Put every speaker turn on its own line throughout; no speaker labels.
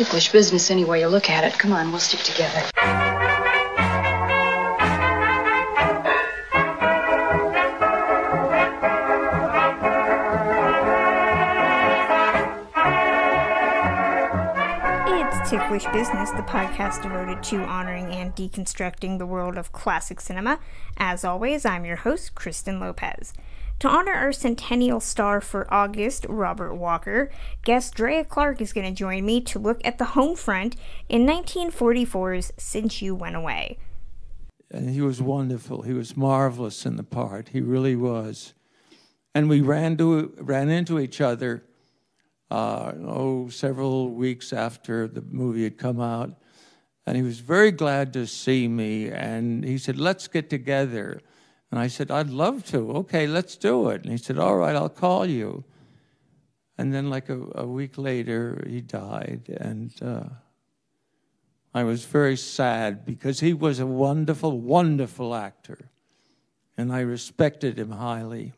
Ticklish business any way you look at it. Come on, we'll stick together.
It's Ticklish Business, the podcast devoted to honoring and deconstructing the world of classic cinema. As always, I'm your host, Kristen Lopez. To honor our centennial star for August, Robert Walker, guest Drea Clark is going to join me to look at the home front in 1944's Since You Went Away.
And he was wonderful. He was marvelous in the part. He really was. And we ran to ran into each other uh, oh, several weeks after the movie had come out. And he was very glad to see me. And he said, Let's get together. And I said, I'd love to. Okay, let's do it. And he said, All right, I'll call you. And then, like a, a week later, he died. And uh, I was very sad because he was a wonderful, wonderful actor. And I respected him highly.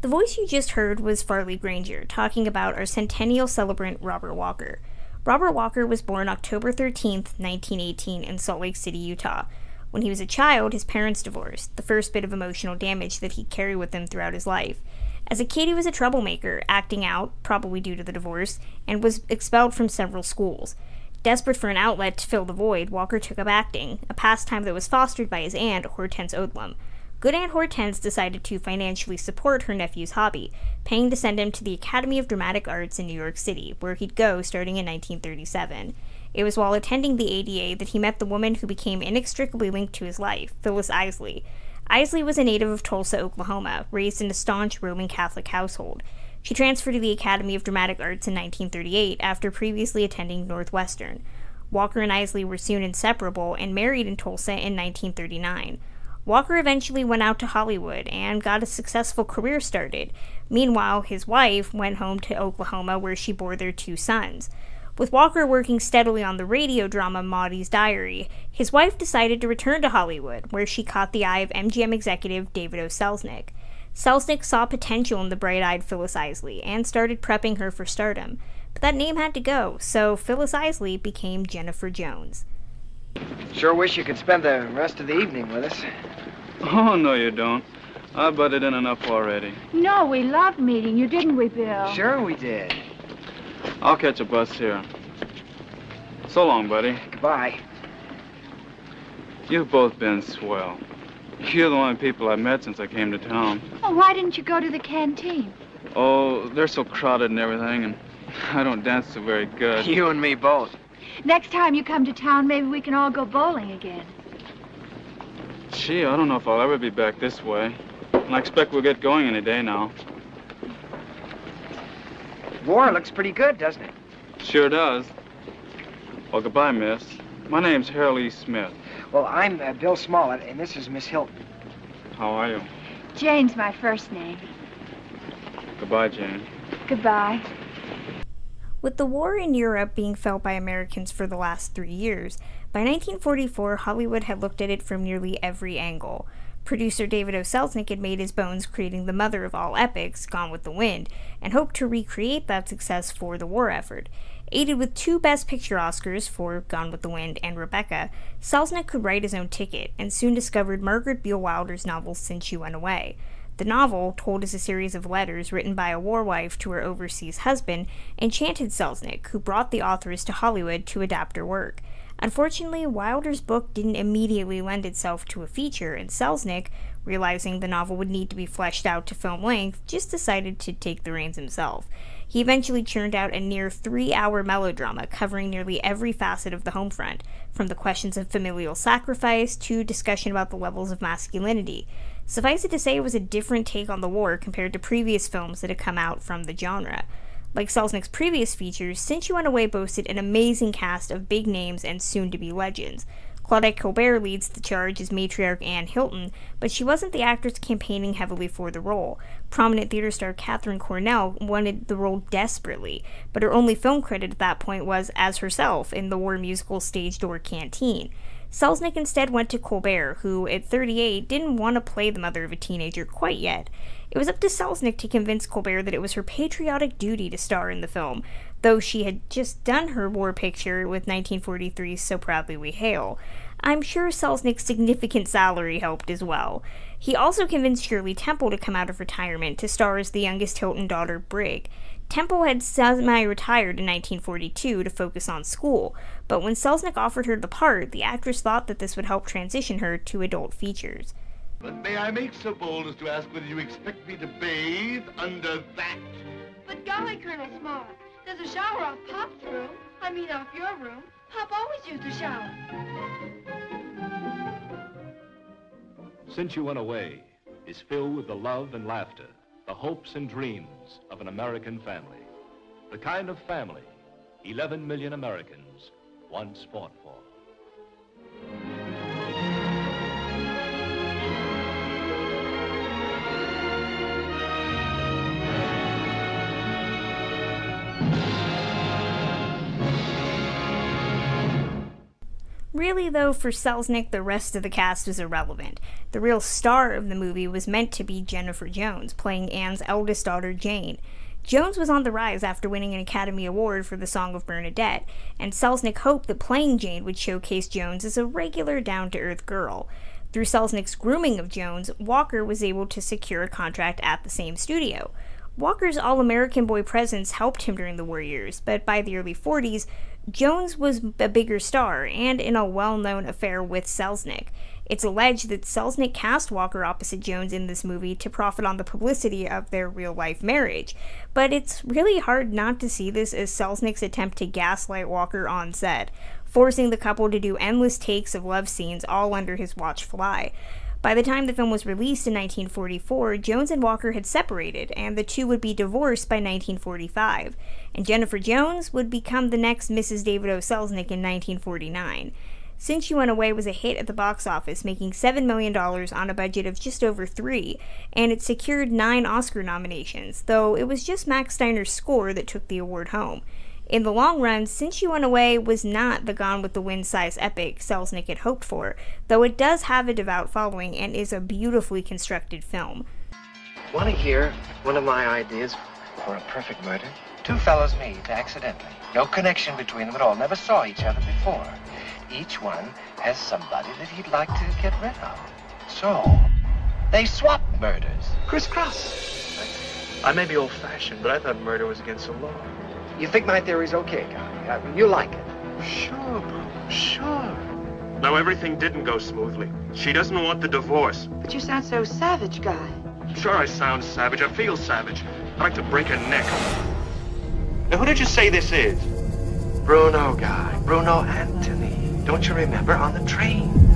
The voice you just heard was Farley Granger talking about our centennial celebrant Robert Walker. Robert Walker was born October 13, 1918, in Salt Lake City, Utah. When he was a child, his parents divorced, the first bit of emotional damage that he'd carry with him throughout his life. As a kid, he was a troublemaker, acting out, probably due to the divorce, and was expelled from several schools. Desperate for an outlet to fill the void, Walker took up acting, a pastime that was fostered by his aunt, Hortense Odlum. Good Aunt Hortense decided to financially support her nephew's hobby, paying to send him to the Academy of Dramatic Arts in New York City, where he'd go starting in 1937. It was while attending the ADA that he met the woman who became inextricably linked to his life, Phyllis Isley. Isley was a native of Tulsa, Oklahoma, raised in a staunch Roman Catholic household. She transferred to the Academy of Dramatic Arts in 1938 after previously attending Northwestern. Walker and Isley were soon inseparable and married in Tulsa in 1939. Walker eventually went out to Hollywood and got a successful career started. Meanwhile, his wife went home to Oklahoma where she bore their two sons. With Walker working steadily on the radio drama Maudie's Diary, his wife decided to return to Hollywood, where she caught the eye of MGM executive David O. Selznick. Selznick saw potential in the bright eyed Phyllis Isley and started prepping her for stardom. But that name had to go, so Phyllis Isley became Jennifer Jones.
Sure wish you could spend the rest of the evening with us.
Oh, no, you don't. I butted in enough already.
No, we loved meeting you, didn't we, Bill?
Sure we did.
I'll catch a bus here. So long, buddy.
Goodbye.
You've both been swell. You're the only people I've met since I came to town.
Well, why didn't you go to the canteen?
Oh, they're so crowded and everything, and I don't dance so very good.
You and me both.
Next time you come to town, maybe we can all go bowling again.
Gee, I don't know if I'll ever be back this way. And I expect we'll get going any day now.
War looks pretty good, doesn't it?
Sure does. Well, goodbye, miss. My name's Harold E. Smith.
Well, I'm uh, Bill Smollett, and this is Miss Hilton.
How are you?
Jane's my first name.
Goodbye, Jane.
Goodbye.
With the war in Europe being felt by Americans for the last three years, by 1944 Hollywood had looked at it from nearly every angle. Producer David O. Selznick had made his bones creating the mother of all epics, Gone with the Wind, and hoped to recreate that success for the war effort. Aided with two Best Picture Oscars for Gone with the Wind and Rebecca, Selznick could write his own ticket and soon discovered Margaret Buell Wilder's novel Since You Went Away. The novel, told as a series of letters written by a war wife to her overseas husband, enchanted Selznick, who brought the authoress to Hollywood to adapt her work. Unfortunately, Wilder's book didn't immediately lend itself to a feature, and Selznick, realizing the novel would need to be fleshed out to film length, just decided to take the reins himself. He eventually churned out a near three hour melodrama covering nearly every facet of the home front, from the questions of familial sacrifice to discussion about the levels of masculinity. Suffice it to say, it was a different take on the war compared to previous films that had come out from the genre. Like Selznick's previous features, Since You Went Away boasted an amazing cast of big names and soon to be legends. Claudette Colbert leads the charge as matriarch Anne Hilton, but she wasn't the actress campaigning heavily for the role. Prominent theater star Katharine Cornell wanted the role desperately, but her only film credit at that point was as herself in the war musical Stage Door Canteen. Selznick instead went to Colbert, who, at 38, didn't want to play the mother of a teenager quite yet. It was up to Selznick to convince Colbert that it was her patriotic duty to star in the film. though she had just done her war picture with 1943's So Proudly We Hail. I'm sure Selznick's significant salary helped as well. He also convinced Shirley Temple to come out of retirement to star as the youngest Hilton daughter, Brig. Temple had semi retired in 1942 to focus on school, but when Selznick offered her the part, the actress thought that this would help transition her to adult features.
But may I make so bold as to ask whether you expect me to bathe under that?
But golly, Colonel Smart, there's a shower off Pop's room. I mean off your room. Pop always used a shower.
Since You Went Away is filled with the love and laughter, the hopes and dreams of an American family. The kind of family 11 million Americans once fought for.
Really, though, for Selznick, the rest of the cast was irrelevant. The real star of the movie was meant to be Jennifer Jones, playing Anne's eldest daughter, Jane. Jones was on the rise after winning an Academy Award for The Song of Bernadette, and Selznick hoped that playing Jane would showcase Jones as a regular, down to earth girl. Through Selznick's grooming of Jones, Walker was able to secure a contract at the same studio. Walker's All American Boy presence helped him during the war years, but by the early 40s, Jones was a bigger star and in a well known affair with Selznick. It's alleged that Selznick cast Walker opposite Jones in this movie to profit on the publicity of their real life marriage, but it's really hard not to see this as Selznick's attempt to gaslight Walker on set, forcing the couple to do endless takes of love scenes all under his watchful eye. By the time the film was released in 1944, Jones and Walker had separated, and the two would be divorced by 1945. And Jennifer Jones would become the next Mrs. David O. Selznick in 1949. Since You Went Away was a hit at the box office, making $7 million on a budget of just over three, and it secured nine Oscar nominations, though it was just Max Steiner's score that took the award home. In the long run, Since You Went Away was not the Gone with the Wind size epic Selznick had hoped for, though it does have a devout following and is a beautifully constructed film.
Want to hear one of my ideas for a perfect murder? Two fellows meet accidentally. No connection between them at all. Never saw each other before. Each one has somebody that he'd like to get rid of. So, they swap murders. Crisscross.
I may be old-fashioned, but I thought murder was against the law.
You think my theory's okay, Connie? I mean, you like it.
Sure, Bruno, sure. Now, everything didn't go smoothly. She doesn't want the divorce.
But you sound so savage, Guy.
Sure, I sound savage. I feel savage. I'd like to break her neck. Now, who did you say this is?
Bruno guy. Bruno Anthony. Don't you remember on the train?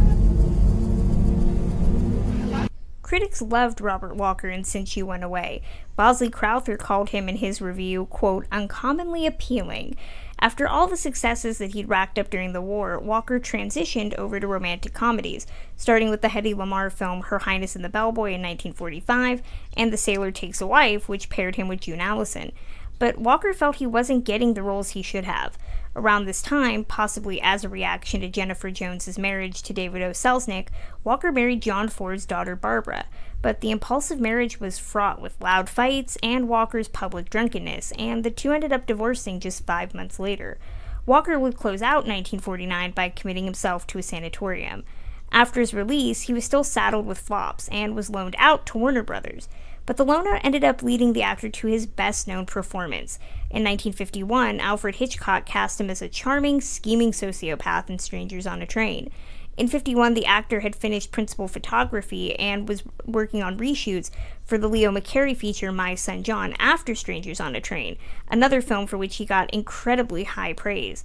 Critics loved Robert Walker in Since You Went Away. Bosley Crowther called him in his review, quote, uncommonly appealing. After all the successes that he'd racked up during the war, Walker transitioned over to romantic comedies, starting with the Hedy Lamarr film Her Highness and the Bellboy in 1945 and The Sailor Takes a Wife, which paired him with June Allyson. But Walker felt he wasn't getting the roles he should have. Around this time, possibly as a reaction to Jennifer Jones's marriage to David O. Selznick, Walker married John Ford's daughter Barbara. But the impulsive marriage was fraught with loud fights and Walker's public drunkenness, and the two ended up divorcing just five months later. Walker would close out 1949 by committing himself to a sanatorium. After his release, he was still saddled with flops and was loaned out to Warner Brothers but the loner ended up leading the actor to his best known performance. In 1951, Alfred Hitchcock cast him as a charming, scheming sociopath in Strangers on a Train. In 51, the actor had finished principal photography and was working on reshoots for the Leo McCarey feature My Son John after Strangers on a Train, another film for which he got incredibly high praise.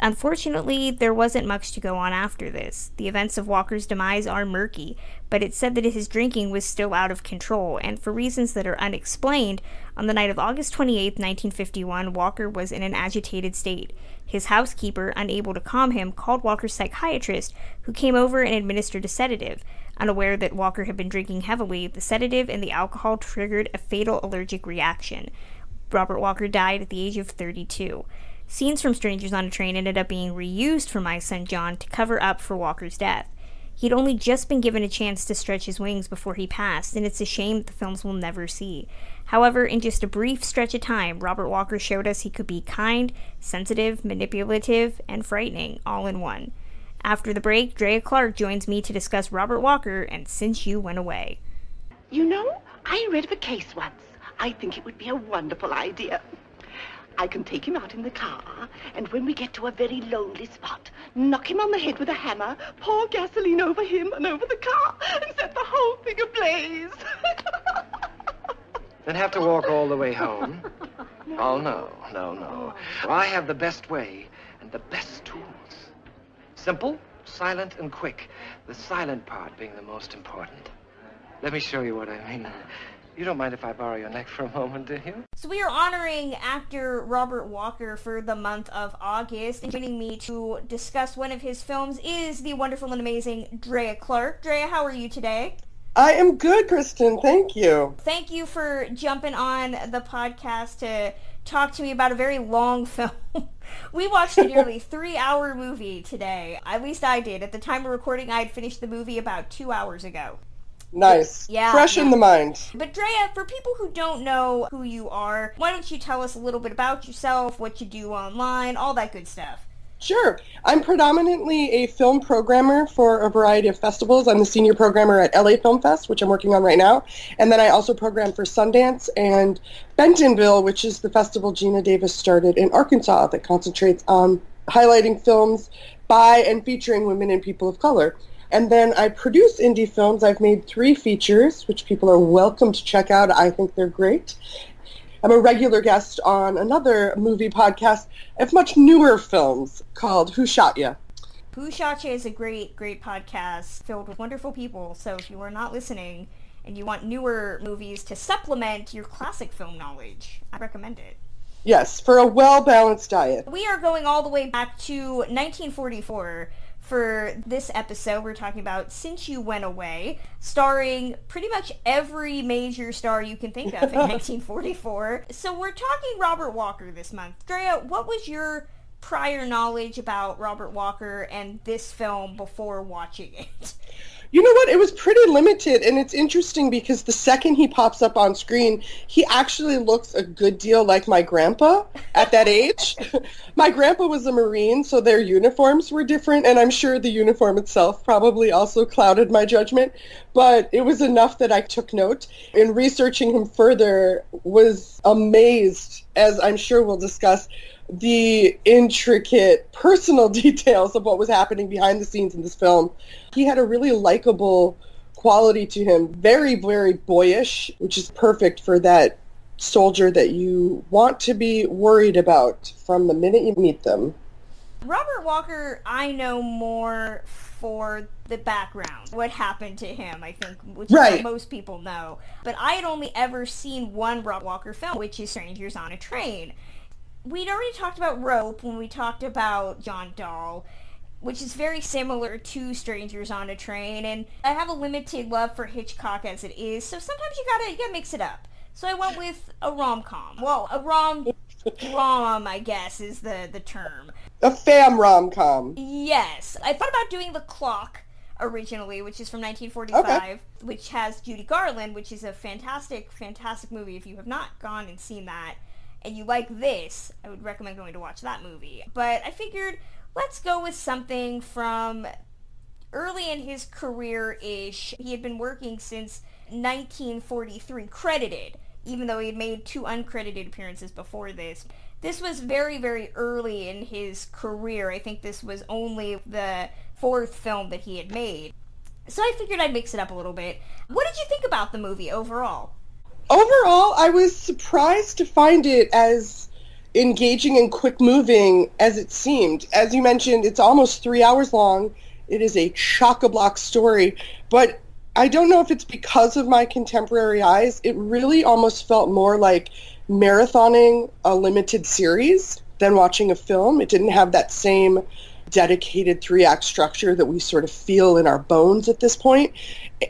Unfortunately, there wasn't much to go on after this. The events of Walker's demise are murky, but it's said that his drinking was still out of control, and for reasons that are unexplained, on the night of August 28, 1951, Walker was in an agitated state. His housekeeper, unable to calm him, called Walker's psychiatrist, who came over and administered a sedative. Unaware that Walker had been drinking heavily, the sedative and the alcohol triggered a fatal allergic reaction. Robert Walker died at the age of 32. Scenes from Strangers on a Train ended up being reused for My Son John to cover up for Walker's death. He'd only just been given a chance to stretch his wings before he passed, and it's a shame the films we'll never see. However, in just a brief stretch of time, Robert Walker showed us he could be kind, sensitive, manipulative, and frightening all in one. After the break, Drea Clark joins me to discuss Robert Walker and Since You Went Away.
You know, I read of a case once. I think it would be a wonderful idea. I can take him out in the car, and when we get to a very lonely spot, knock him on the head with a hammer, pour gasoline over him and over the car, and set the whole thing ablaze.
Then have to walk all the way home? Oh, no, no, no. I have the best way and the best tools. Simple, silent, and quick. The silent part being the most important. Let me show you what I mean. You don't mind if I borrow your neck for a moment, do you?
So we are honoring actor Robert Walker for the month of August, and joining me to discuss one of his films is the wonderful and amazing Drea Clark. Drea, how are you today?
I am good, Kristen. Thank you.
Thank you for jumping on the podcast to talk to me about a very long film. we watched a nearly three-hour movie today. At least I did. At the time of recording, I had finished the movie about two hours ago.
Nice.
Yeah.
Fresh
yeah.
in the mind.
But Drea, for people who don't know who you are, why don't you tell us a little bit about yourself, what you do online, all that good stuff?
Sure. I'm predominantly a film programmer for a variety of festivals. I'm the senior programmer at LA Film Fest, which I'm working on right now. And then I also program for Sundance and Bentonville, which is the festival Geena Davis started in Arkansas that concentrates on highlighting films by and featuring women and people of color. And then I produce indie films. I've made three features, which people are welcome to check out. I think they're great. I'm a regular guest on another movie podcast of much newer films called Who Shot Ya?
Who Shot Ya is a great, great podcast filled with wonderful people. So if you are not listening and you want newer movies to supplement your classic film knowledge, I recommend it.
Yes, for a well-balanced diet.
We are going all the way back to 1944 for this episode, we're talking about Since You Went Away, starring pretty much every major star you can think of in 1944. So we're talking Robert Walker this month. Drea, what was your prior knowledge about Robert Walker and this film before watching it?
You know what? It was pretty limited, and it's interesting because the second he pops up on screen, he actually looks a good deal like my grandpa at that age. my grandpa was a Marine, so their uniforms were different, and I'm sure the uniform itself probably also clouded my judgment. But it was enough that I took note. In researching him further, was amazed, as I'm sure we'll discuss, the intricate personal details of what was happening behind the scenes in this film. He had a really likable quality to him, very, very boyish, which is perfect for that soldier that you want to be worried about from the minute you meet them.
Robert Walker, I know more for the background, what happened to him, I think, which
right.
most people know. But I had only ever seen one Robert Walker film, which is Strangers on a Train we'd already talked about Rope when we talked about John Dall, which is very similar to Strangers on a Train, and I have a limited love for Hitchcock as it is, so sometimes you gotta you gotta mix it up. So I went with a rom com. Well, a rom rom, I guess, is the the term.
A fam rom com.
Yes, I thought about doing The Clock originally, which is from 1945, okay. which has Judy Garland, which is a fantastic, fantastic movie. If you have not gone and seen that, and you like this, I would recommend going to watch that movie. But I figured let's go with something from early in his career-ish. He had been working since 1943, credited, even though he had made two uncredited appearances before this. This was very, very early in his career. I think this was only the fourth film that he had made. So I figured I'd mix it up a little bit. What did you think about the movie overall?
Overall, I was surprised to find it as engaging and quick moving as it seemed. As you mentioned, it's almost three hours long. It is a chock-a-block story, but I don't know if it's because of my contemporary eyes. It really almost felt more like marathoning a limited series than watching a film. It didn't have that same dedicated three-act structure that we sort of feel in our bones at this point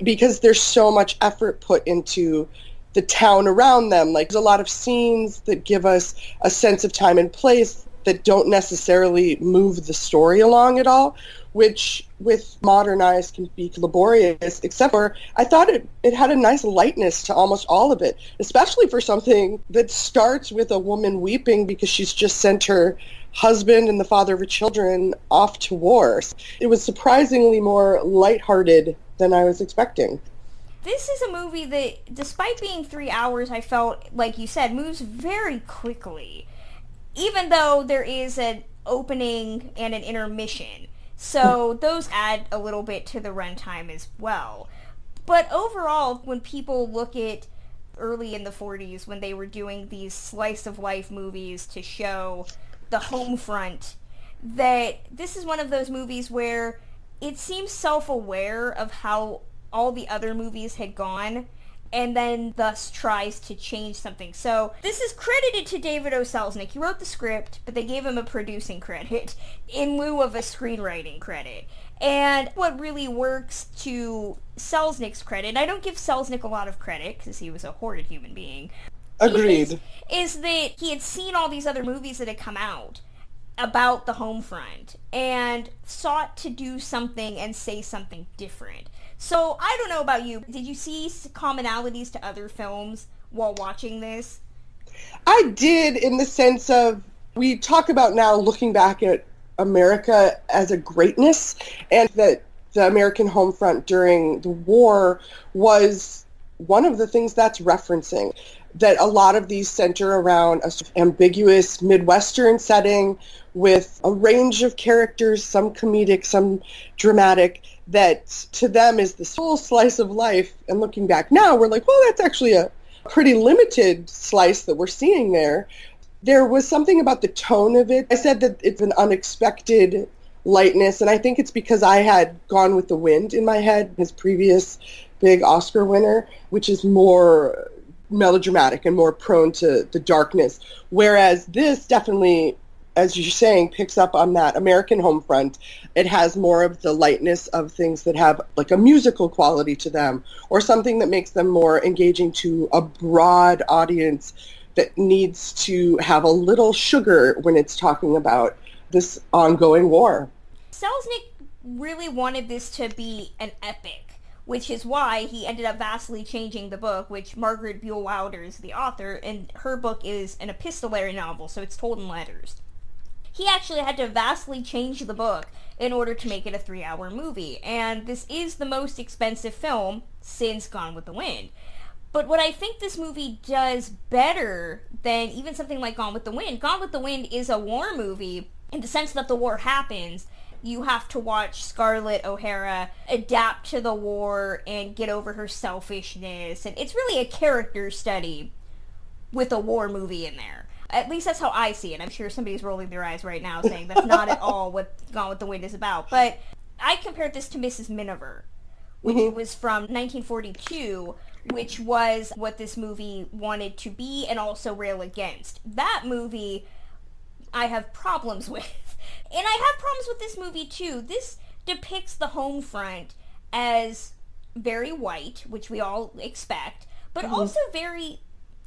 because there's so much effort put into the town around them. Like there's a lot of scenes that give us a sense of time and place that don't necessarily move the story along at all, which with modernized can be laborious, except for I thought it, it had a nice lightness to almost all of it, especially for something that starts with a woman weeping because she's just sent her husband and the father of her children off to war. It was surprisingly more lighthearted than I was expecting.
This is a movie that, despite being three hours, I felt, like you said, moves very quickly. Even though there is an opening and an intermission. So those add a little bit to the runtime as well. But overall, when people look at early in the 40s when they were doing these slice of life movies to show the home front, that this is one of those movies where it seems self-aware of how all the other movies had gone and then thus tries to change something. So this is credited to David O. Selznick. He wrote the script, but they gave him a producing credit in lieu of a screenwriting credit. And what really works to Selznick's credit, and I don't give Selznick a lot of credit because he was a horrid human being.
Agreed.
Is, is that he had seen all these other movies that had come out about the home front and sought to do something and say something different. So I don't know about you. Did you see commonalities to other films while watching this?
I did in the sense of we talk about now looking back at America as a greatness and that the American home front during the war was one of the things that's referencing that a lot of these center around a sort of ambiguous Midwestern setting with a range of characters, some comedic, some dramatic, that to them is this whole slice of life. And looking back now, we're like, well, that's actually a pretty limited slice that we're seeing there. There was something about the tone of it. I said that it's an unexpected lightness, and I think it's because I had Gone with the Wind in my head, his previous big Oscar winner, which is more melodramatic and more prone to the darkness. Whereas this definitely as you're saying, picks up on that American home front. It has more of the lightness of things that have like a musical quality to them or something that makes them more engaging to a broad audience that needs to have a little sugar when it's talking about this ongoing war.
Selznick really wanted this to be an epic which is why he ended up vastly changing the book, which Margaret Buell Wilder is the author, and her book is an epistolary novel, so it's told in letters he actually had to vastly change the book in order to make it a three hour movie. And this is the most expensive film since Gone with the Wind. But what I think this movie does better than even something like Gone with the Wind, Gone with the Wind is a war movie in the sense that the war happens. You have to watch Scarlett O'Hara adapt to the war and get over her selfishness. And it's really a character study with a war movie in there. At least that's how I see it. I'm sure somebody's rolling their eyes right now saying that's not at all what Gone with the Wind is about. But I compared this to Mrs. Miniver, which mm-hmm. was from 1942, which was what this movie wanted to be and also rail against. That movie I have problems with. And I have problems with this movie too. This depicts the home front as very white, which we all expect, but mm-hmm. also very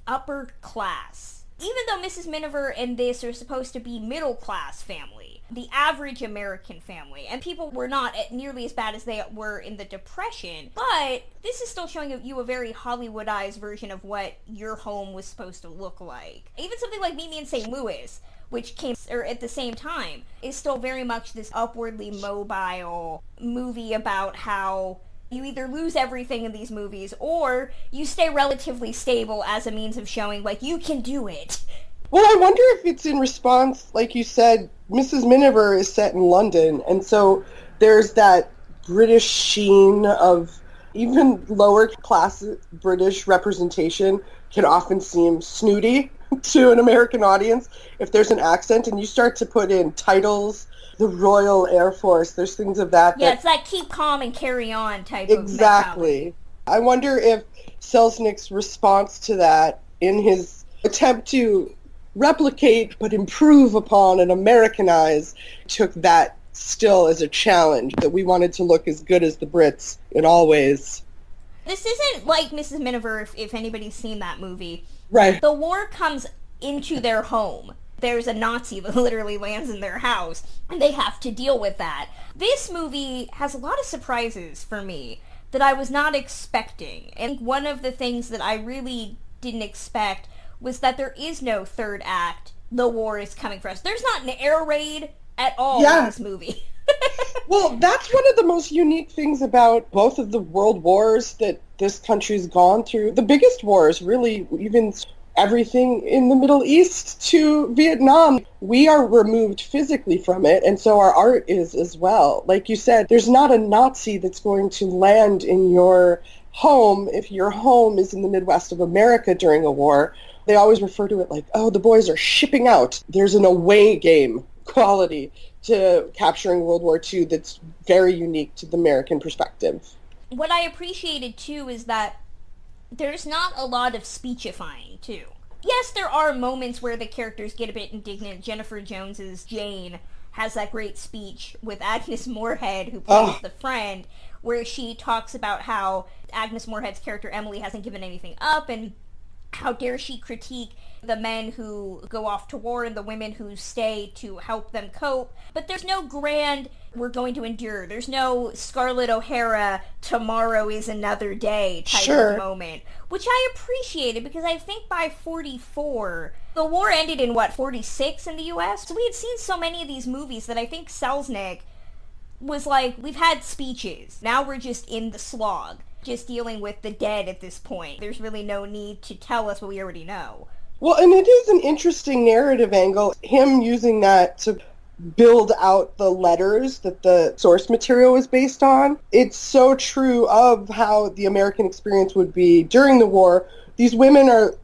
upper class even though Mrs. Miniver and this are supposed to be middle class family, the average American family, and people were not nearly as bad as they were in the Depression, but this is still showing you a very Hollywoodized version of what your home was supposed to look like. Even something like Meet Me in St. Louis, which came or at the same time, is still very much this upwardly mobile movie about how you either lose everything in these movies or you stay relatively stable as a means of showing like you can do it.
Well, I wonder if it's in response, like you said, Mrs. Miniver is set in London, and so there's that British sheen of even lower class British representation can often seem snooty to an American audience if there's an accent and you start to put in titles the Royal Air Force. There's things of that.
Yeah, it's like keep calm and carry on type
exactly. I wonder if Selznick's response to that in his attempt to replicate but improve upon and Americanize took that still as a challenge that we wanted to look as good as the Brits in all ways.
This isn't like Mrs. Miniver if, if anybody's seen that movie.
Right.
The war comes into their home there's a Nazi that literally lands in their house, and they have to deal with that. This movie has a lot of surprises for me that I was not expecting. And one of the things that I really didn't expect was that there is no third act. The war is coming for us. There's not an air raid at all
Yeah.
in this movie.
Well, that's one of the most unique things about both of the world wars that this country's gone through. The biggest wars, really, even everything in the Middle East to Vietnam. We are removed physically from it, and so our art is as well. Like you said, there's not a Nazi that's going to land in your home if your home is in the Midwest of America during a war. They always refer to it like, oh, the boys are shipping out. There's an away game quality to capturing World War II that's very unique to the American perspective.
what I appreciated too is that there's not a lot of speechifying too. Yes, there are moments where the characters get a bit indignant. Jennifer Jones's Jane has that great speech with Agnes Moorehead, who plays
Oh.
the friend, where she talks about how Agnes Moorehead's character Emily hasn't given anything up and how dare she critique the men who go off to war and the women who stay to help them cope. But there's no grand, we're going to endure. There's no Scarlett O'Hara, tomorrow is another day type
Sure.
of moment, which I appreciated because I think by 44, the war ended in what, 46 in the US? So we had seen so many of these movies that I think Selznick was like, we've had speeches. Now we're just in the slog, just dealing with the dead at this point. There's really no need to tell us what we already know.
Well, and it is an interesting narrative angle, him using that to build out the letters that the source material was based on. It's so true of how the American experience would be during the war. These women are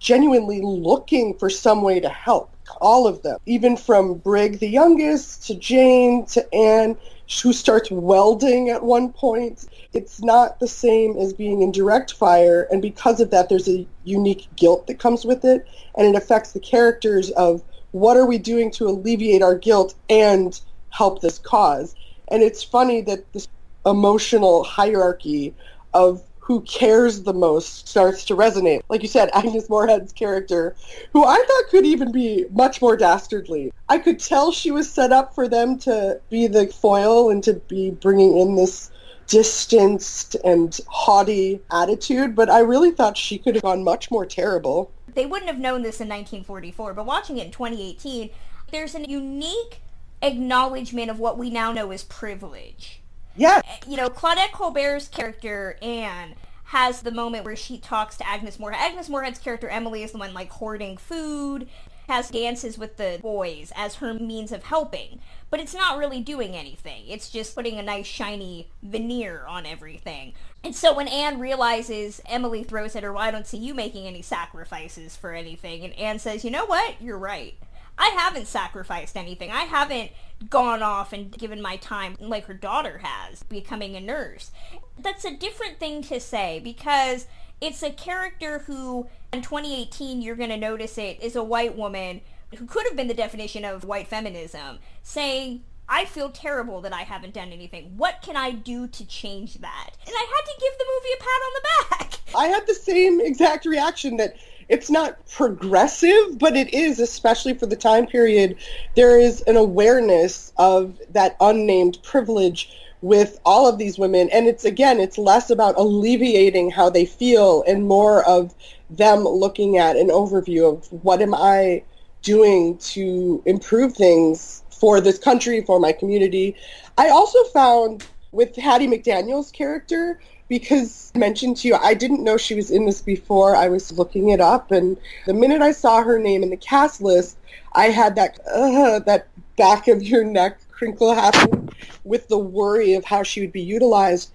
genuinely looking for some way to help, all of them, even from Brig the youngest to Jane to Anne, who starts welding at one point. It's not the same as being in direct fire, and because of that, there's a unique guilt that comes with it, and it affects the characters of what are we doing to alleviate our guilt and help this cause. And it's funny that this emotional hierarchy of who cares the most starts to resonate. Like you said, Agnes Moorehead's character, who I thought could even be much more dastardly. I could tell she was set up for them to be the foil and to be bringing in this distanced and haughty attitude, but I really thought she could have gone much more terrible.
They wouldn't have known this in 1944, but watching it in 2018, there's a unique acknowledgement of what we now know as privilege.
Yeah.
Eh, you know, Claudette Colbert's character, Anne, has the moment where she talks to Agnes Moorehead. Agnes Moorehead's character, Emily, is the one, like, hoarding food, has dances with the boys as her means of helping. But it's not really doing anything. It's just putting a nice, shiny veneer on everything. And so when Anne realizes Emily throws at her, well, I don't see you making any sacrifices for anything. And Anne says, you know what? You're right. I haven't sacrificed anything. I haven't gone off and given my time like her daughter has, becoming a nurse. That's a different thing to say because it's a character who, in 2018, you're going to notice it, is a white woman who could have been the definition of white feminism, saying, I feel terrible that I haven't done anything. What can I do to change that? And I had to give the movie a pat on the back.
I had the same exact reaction that it's not progressive, but it is, especially for the time period. There is an awareness of that unnamed privilege with all of these women. And it's, again, it's less about alleviating how they feel and more of them looking at an overview of what am I doing to improve things for this country, for my community. I also found with Hattie McDaniel's character, because I mentioned to you, I didn't know she was in this before. I was looking it up, and the minute I saw her name in the cast list, I had that uh, that back of your neck crinkle happen with the worry of how she would be utilized.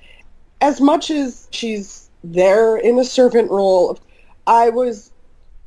As much as she's there in a servant role, I was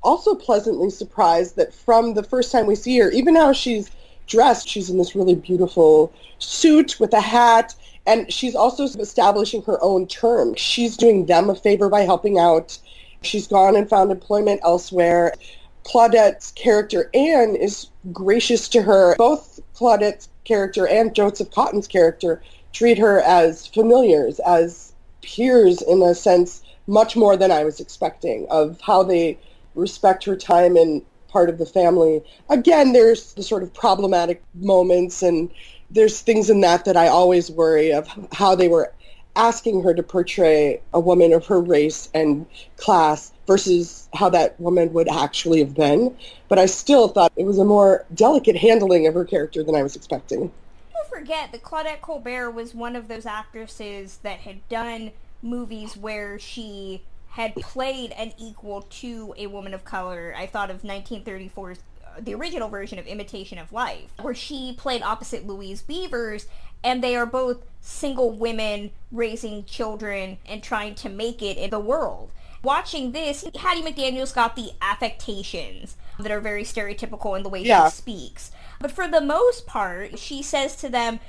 also pleasantly surprised that from the first time we see her, even how she's dressed, she's in this really beautiful suit with a hat, and she's also establishing her own term. She's doing them a favor by helping out. She's gone and found employment elsewhere. Claudette's character, Anne, is gracious to her. Both Claudette's character and Joseph Cotten's character treat her as familiars, as peers in a sense, much more than I was expecting of how they respect her time and part of the family. Again, there's the sort of problematic moments and there's things in that that I always worry of how they were asking her to portray a woman of her race and class versus how that woman would actually have been. But I still thought it was a more delicate handling of her character than I was expecting.
Don't forget that Claudette Colbert was one of those actresses that had done movies where she had played an equal to a woman of color. I thought of 1934's uh, the original version of Imitation of Life, where she played opposite Louise Beavers, and they are both single women raising children and trying to make it in the world. Watching this, Hattie McDaniel's got the affectations that are very stereotypical in the way
Yeah.
she speaks. But for the most part, she says to them,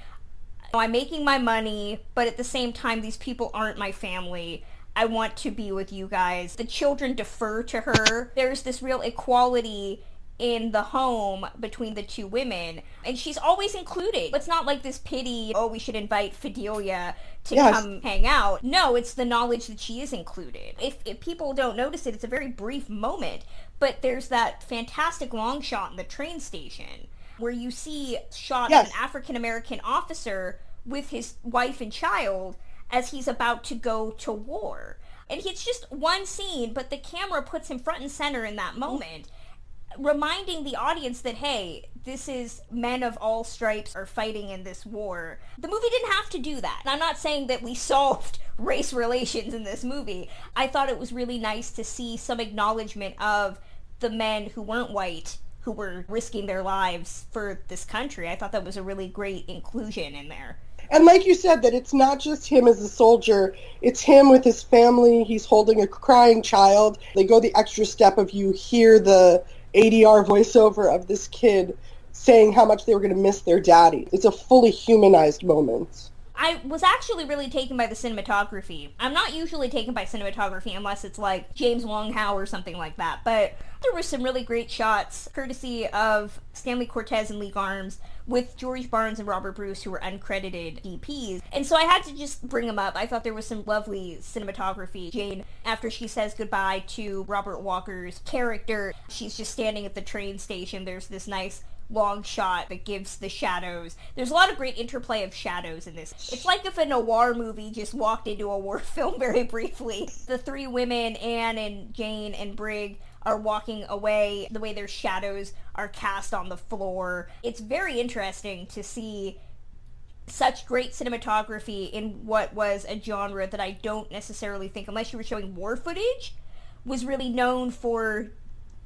oh, I'm making my money, but at the same time, these people aren't my family. I want to be with you guys. The children defer to her. There's this real equality in the home between the two women, and she's always included. It's not like this pity, oh, we should invite Fidelia to
Yes.
come hang out. No, it's the knowledge that she is included. If, if people don't notice it, it's a very brief moment, but there's that fantastic long shot in the train station where you see shot
Yes.
of an African American officer with his wife and child as he's about to go to war. And it's just one scene, but the camera puts him front and center in that mm. moment, reminding the audience that, hey, this is men of all stripes are fighting in this war. The movie didn't have to do that. And I'm not saying that we solved race relations in this movie. I thought it was really nice to see some acknowledgement of the men who weren't white who were risking their lives for this country. I thought that was a really great inclusion in there.
And like you said, that it's not just him as a soldier, it's him with his family. He's holding a crying child. They go the extra step of you hear the ADR voiceover of this kid saying how much they were going to miss their daddy. It's a fully humanized moment.
I was actually really taken by the cinematography. I'm not usually taken by cinematography unless it's like James Wong Howe or something like that, but there were some really great shots courtesy of Stanley Cortez and Lee Garmes with George Barnes and Robert Bruce who were uncredited DPs. And so I had to just bring them up. I thought there was some lovely cinematography. Jane, after she says goodbye to Robert Walker's character, she's just standing at the train station. There's this nice long shot that gives the shadows. There's a lot of great interplay of shadows in this. It's like if a noir movie just walked into a war film very briefly. The three women, Anne and Jane and Brig, are walking away, the way their shadows are cast on the floor. It's very interesting to see such great cinematography in what was a genre that I don't necessarily think, unless you were showing war footage, was really known for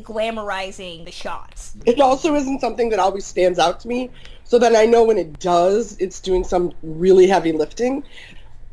glamorizing the shots.
It also isn't something that always stands out to me, so then I know when it does, it's doing some really heavy lifting.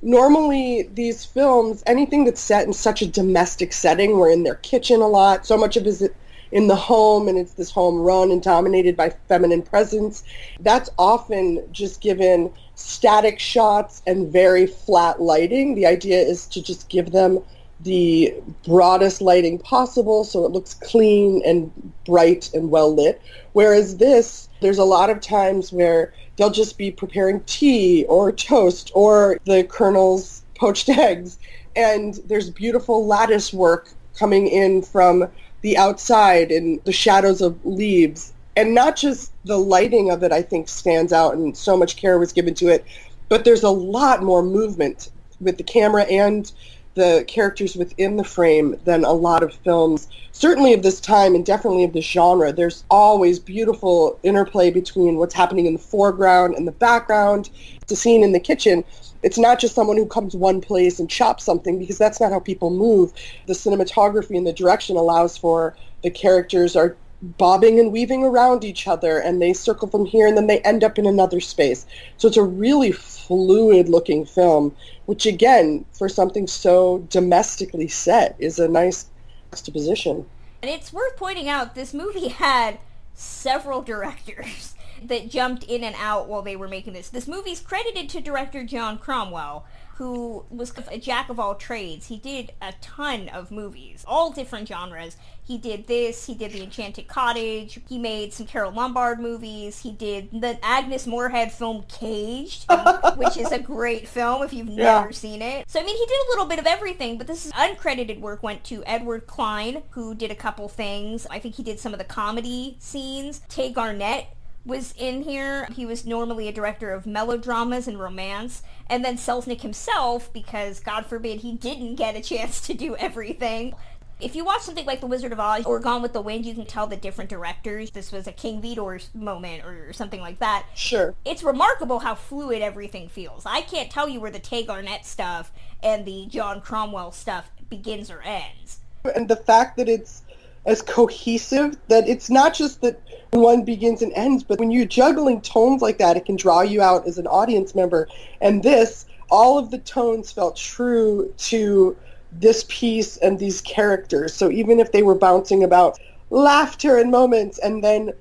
Normally, these films, anything that's set in such a domestic setting, we're in their kitchen a lot, so much of it is in the home, and it's this home run and dominated by feminine presence. That's often just given static shots and very flat lighting. The idea is to just give them the broadest lighting possible so it looks clean and bright and well lit. Whereas this, there's a lot of times where they'll just be preparing tea or toast or the colonel's poached eggs. And there's beautiful lattice work coming in from the outside and the shadows of leaves. And not just the lighting of it, I think, stands out and so much care was given to it, but there's a lot more movement with the camera and the characters within the frame than a lot of films, certainly of this time and definitely of this genre. There's always beautiful interplay between what's happening in the foreground and the background. It's a scene in the kitchen. It's not just someone who comes one place and chops something because that's not how people move. The cinematography and the direction allows for the characters are bobbing and weaving around each other and they circle from here and then they end up in another space. So it's a really fluid looking film, which again, for something so domestically set, is a nice juxtaposition.
And it's worth pointing out this movie had several directors. that jumped in and out while they were making this. This movie's credited to director John Cromwell, who was a jack of all trades. He did a ton of movies, all different genres. He did this, he did The Enchanted Cottage, he made some Carole Lombard movies, he did the Agnes Moorehead film Caged, which is a great film if you've
Yeah.
never seen it. So, I mean, he did a little bit of everything, but this uncredited work went to Edward Cline, who did a couple things. I think he did some of the comedy scenes. Tay Garnett was in here. He was normally a director of melodramas and romance. And then Selznick himself, because God forbid he didn't get a chance to do everything. If you watch something like The Wizard of Oz or Gone with the Wind, you can tell the different directors. This was a King Vidor moment or something like that.
Sure.
It's remarkable how fluid everything feels. I can't tell you where the Tay Garnett stuff and the John Cromwell stuff begins or ends.
and the fact that it's as cohesive that it's not just that one begins and ends but when you're juggling tones like that it can draw you out as an audience member. And this all of the tones felt true to this piece and these characters. So even if they were bouncing about laughter and moments and then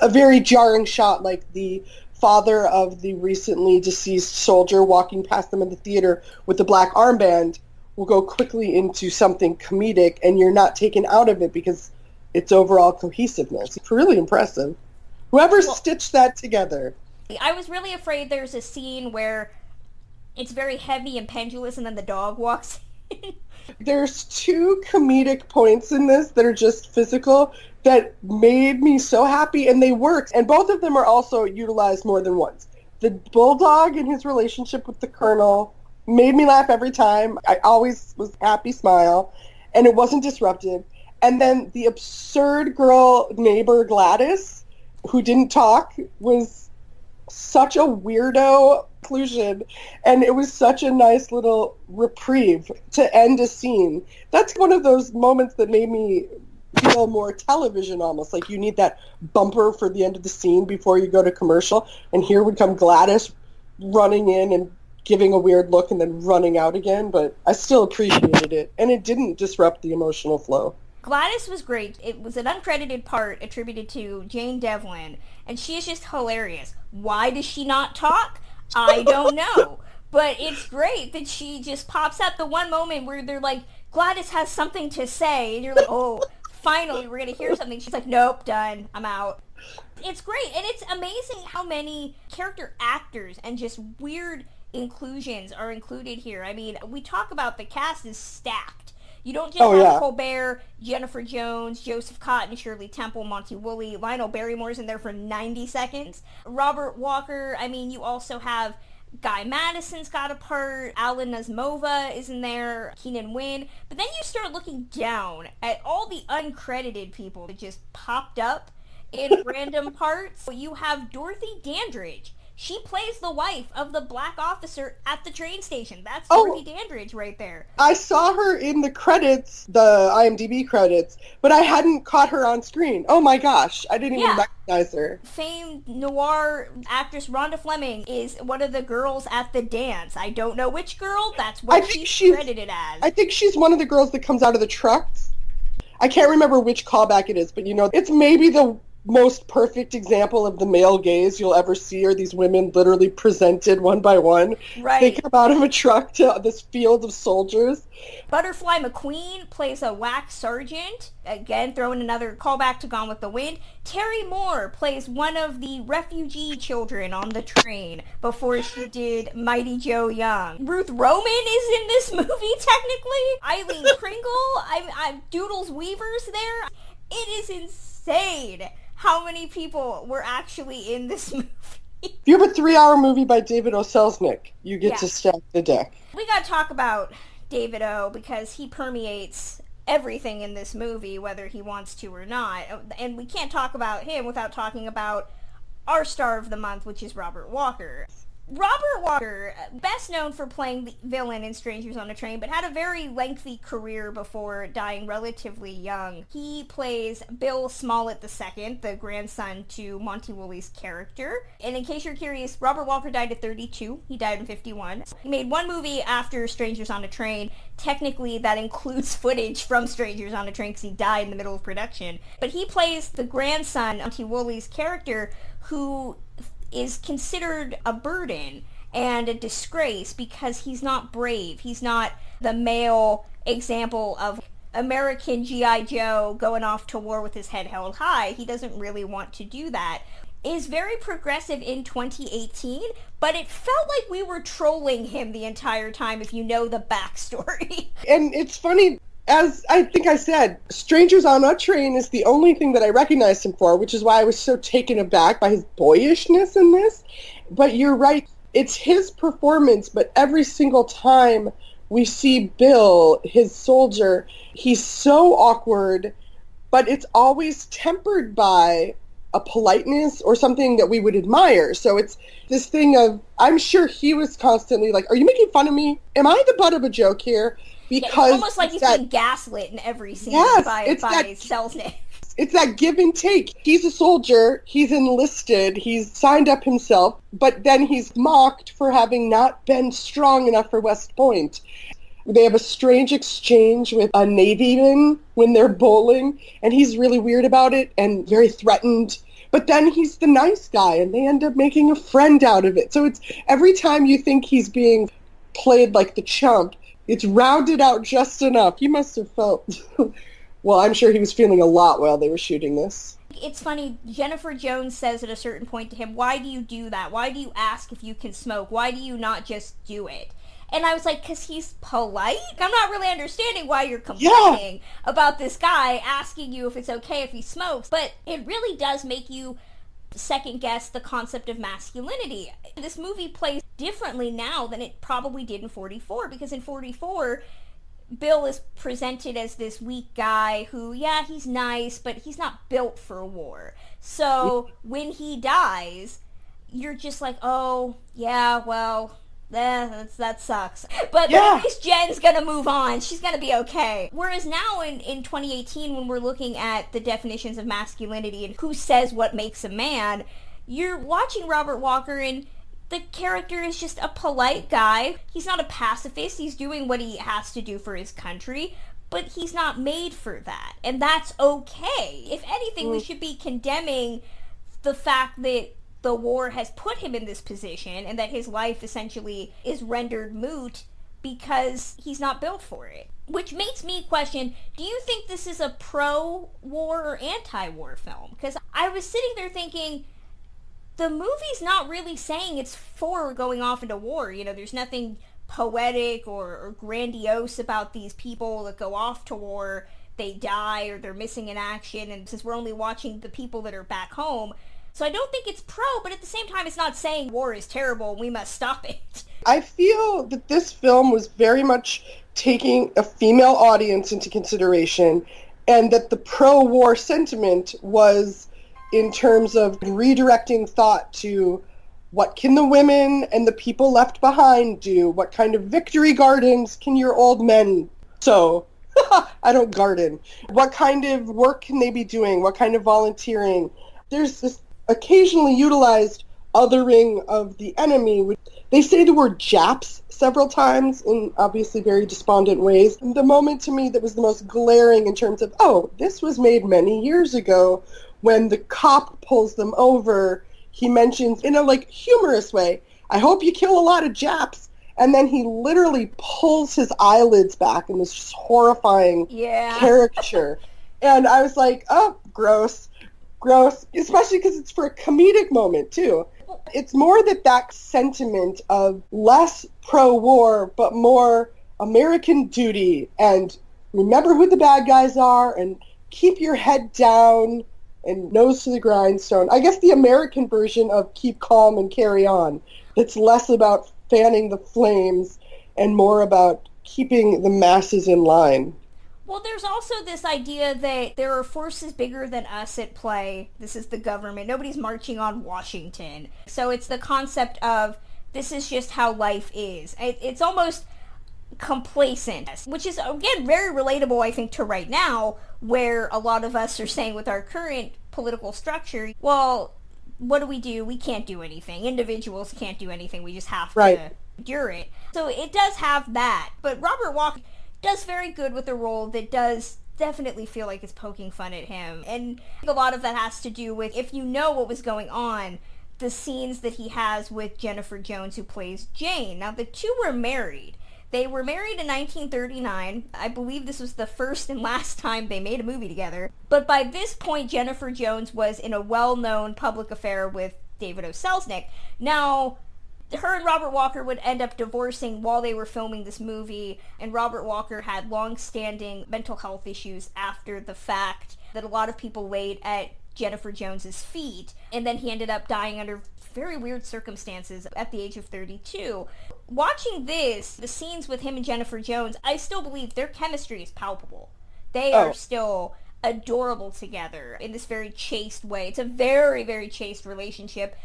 a very jarring shot like the father of the recently deceased soldier walking past them in the theater with the black armband will go quickly into something comedic and you're not taken out of it because it's overall cohesiveness. It's really impressive. Whoever stitched that together.
I was really afraid there's a scene where it's very heavy and pendulous and then the dog walks in.
There's two comedic points in this that are just physical that made me so happy and they worked. And both of them are also utilized more than once. The bulldog and his relationship with the colonel made me laugh every time. I always was happy smile and it wasn't disruptive. And then the absurd girl neighbor Gladys who didn't talk was such a weirdo conclusion and it was such a nice little reprieve to end a scene. That's one of those moments that made me feel more television almost like you need that bumper for the end of the scene before you go to commercial and here would come Gladys running in and giving a weird look and then running out again but I still appreciated it and it didn't disrupt the emotional flow.
Gladys was great. It was an uncredited part attributed to Jane Devlin, and she is just hilarious. Why does she not talk? I don't know. But it's great that she just pops up the one moment where they're like, Gladys has something to say, and you're like, oh, finally, we're going to hear something. She's like, nope, done. I'm out. It's great, and it's amazing how many character actors and just weird inclusions are included here. I mean, we talk about the cast is stacked. You don't just
Oh,
have
yeah.
Colbert, Jennifer Jones, Joseph Cotten, Shirley Temple, Monty Woolley, Lionel Barrymore's in there for 90 seconds. Robert Walker, I mean, you also have Guy Madison's got a part, Alla Nazimova is in there, Keenan Wynn. But then you start looking down at all the uncredited people that just popped up in random parts. You have Dorothy Dandridge. She plays the wife of the black officer at the train station. That's
Oh.
Dorothy Dandridge right there.
I saw her in the credits, the IMDb credits, but I hadn't caught her on screen. Oh my gosh, I didn't even recognize her.
famed noir actress Rhonda Fleming is one of the girls at the dance. I don't know which girl. That's what she's,
she's-
credited as.
I think she's one of the girls that comes out of the trucks. I can't remember which callback it is, but you know, it's maybe the most perfect example of the male gaze you'll ever see are these women literally presented one by one.
Right.
They come out of a truck to this field of soldiers.
Butterfly McQueen plays a WAC sergeant. Again, throwing another callback to Gone with the Wind. Terry Moore plays one of the refugee children on the train before she did Mighty Joe Young. Ruth Roman is in this movie, technically. Aileen Pringle. I'm, I'm Doodles Weaver's there. It is insane how many people were actually in this movie.
If you have a three-hour movie by David O. Selznick, you get
Yeah.
to stack the deck.
We gotta talk about David O because he permeates everything in this movie, whether he wants to or not. And we can't talk about him without talking about our star of the month, which is Robert Walker. Robert Walker, best known for playing the villain in Strangers on a Train, but had a very lengthy career before dying relatively young. He plays Bill Smollett II, the grandson to Monty Woolley's character. And in case you're curious, Robert Walker died at 32. He died in 51. He made one movie after Strangers on a Train. Technically, that includes footage from Strangers on a Train because he died in the middle of production. But he plays the grandson, of Monty Woolley's character, who is considered a burden and a disgrace because he's not brave. He's not the male example of American G.I. Joe going off to war with his head held high. He doesn't really want to do that. Is very progressive in 2018, but it felt like we were trolling him the entire time if you know the backstory.
And it's funny, as I think I said, Strangers on a Train is the only thing that I recognized him for, which is why I was so taken aback by his boyishness in this. But you're right, it's his performance, but every single time we see Bill, his soldier, he's so awkward, but it's always tempered by a politeness or something that we would admire. So it's this thing of, I'm sure he was constantly like, Are you making fun of me? Am I the butt of a joke here? Because
yeah, it's almost like he's
that,
being gaslit in every scene
Yes,
by,
it's
by
that-
Selznick.
it's that give and take. He's a soldier, he's enlisted, he's signed up himself, but then he's mocked for having not been strong enough for West Point. They have a strange exchange with a Navyman when they're bowling, and he's really weird about it and very threatened. But then he's the nice guy, and they end up making a friend out of it. So it's every time you think he's being played like the chump, it's rounded out just enough. He must have felt. well, I'm sure he was feeling a lot while they were shooting this.
It's funny, Jennifer Jones says at a certain point to him, Why do you do that? Why do you ask if you can smoke? Why do you not just do it? And I was like, Because he's polite? I'm not really understanding why you're complaining about this guy asking you if it's okay if he smokes. But it really does make you second guess the concept of masculinity. This movie plays differently now than it probably did in 44 because in 44 Bill is presented as this weak guy who, yeah, he's nice, but he's not built for war. So when he dies, you're just like, oh, yeah, well, eh, that's, that sucks. But, but
Yeah.
at least Jen's gonna move on. She's gonna be okay. Whereas now in, in 2018, when we're looking at the definitions of masculinity and who says what makes a man, you're watching Robert Walker and the character is just a polite guy. He's not a pacifist. He's doing what he has to do for his country, but he's not made for that. And that's okay. If anything, we should be condemning the fact that the war has put him in this position and that his life essentially is rendered moot because he's not built for it. Which makes me question do you think this is a pro war or anti war film? Because I was sitting there thinking, the movie's not really saying it's for going off into war. You know, there's nothing poetic or, or grandiose about these people that go off to war. They die or they're missing in action. And since we're only watching the people that are back home, so I don't think it's pro, but at the same time, it's not saying war is terrible and we must stop it.
I feel that this film was very much taking a female audience into consideration and that the pro-war sentiment was in terms of redirecting thought to what can the women and the people left behind do? What kind of victory gardens can your old men sow? I don't garden. What kind of work can they be doing? What kind of volunteering? There's this occasionally utilized othering of the enemy. They say the word Japs several times in obviously very despondent ways. The moment to me that was the most glaring in terms of, oh, this was made many years ago when the cop pulls them over, he mentions in a like humorous way, I hope you kill a lot of Japs. And then he literally pulls his eyelids back in this horrifying
Yeah.
caricature. and I was like, oh, gross, gross, especially because it's for a comedic moment too. It's more that that sentiment of less pro-war, but more American duty and remember who the bad guys are and keep your head down and nose to the grindstone. I guess the American version of keep calm and carry on. It's less about fanning the flames and more about keeping the masses in line.
Well, there's also this idea that there are forces bigger than us at play. This is the government. Nobody's marching on Washington. So it's the concept of this is just how life is. It, it's almost complacent, which is again very relatable, I think, to right now, where a lot of us are saying with our current political structure, well, what do we do? We can't do anything. Individuals can't do anything. We just have
Right.
to endure it. So it does have that. But Robert Walker does very good with a role that does definitely feel like it's poking fun at him. And a lot of that has to do with if you know what was going on, the scenes that he has with Jennifer Jones, who plays Jane. Now, the two were married. They were married in 1939. I believe this was the first and last time they made a movie together. But by this point, Jennifer Jones was in a well known public affair with David O. Selznick. Now, her and Robert Walker would end up divorcing while they were filming this movie, and Robert Walker had long-standing mental health issues after the fact that a lot of people laid at Jennifer Jones's feet, and then he ended up dying under very weird circumstances at the age of 32. Watching this, the scenes with him and Jennifer Jones, I still believe their chemistry is palpable. They
Oh.
are still adorable together in this very chaste way. It's a very, very chaste relationship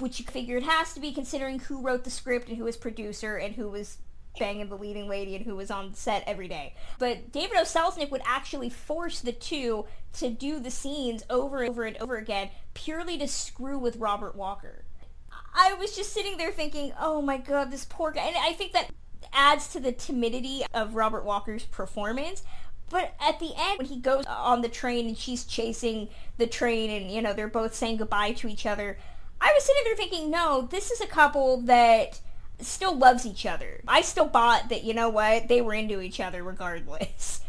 which you figure it has to be considering who wrote the script and who was producer and who was banging the leading lady and who was on set every day. But David O. Selznick would actually force the two to do the scenes over and over and over again purely to screw with Robert Walker. I was just sitting there thinking, oh my god, this poor guy. And I think that adds to the timidity of Robert Walker's performance. But at the end, when he goes on the train and she's chasing the train and, you know, they're both saying goodbye to each other, I was sitting there thinking, no, this is a couple that still loves each other. I still bought that, you know what, they were into each other regardless.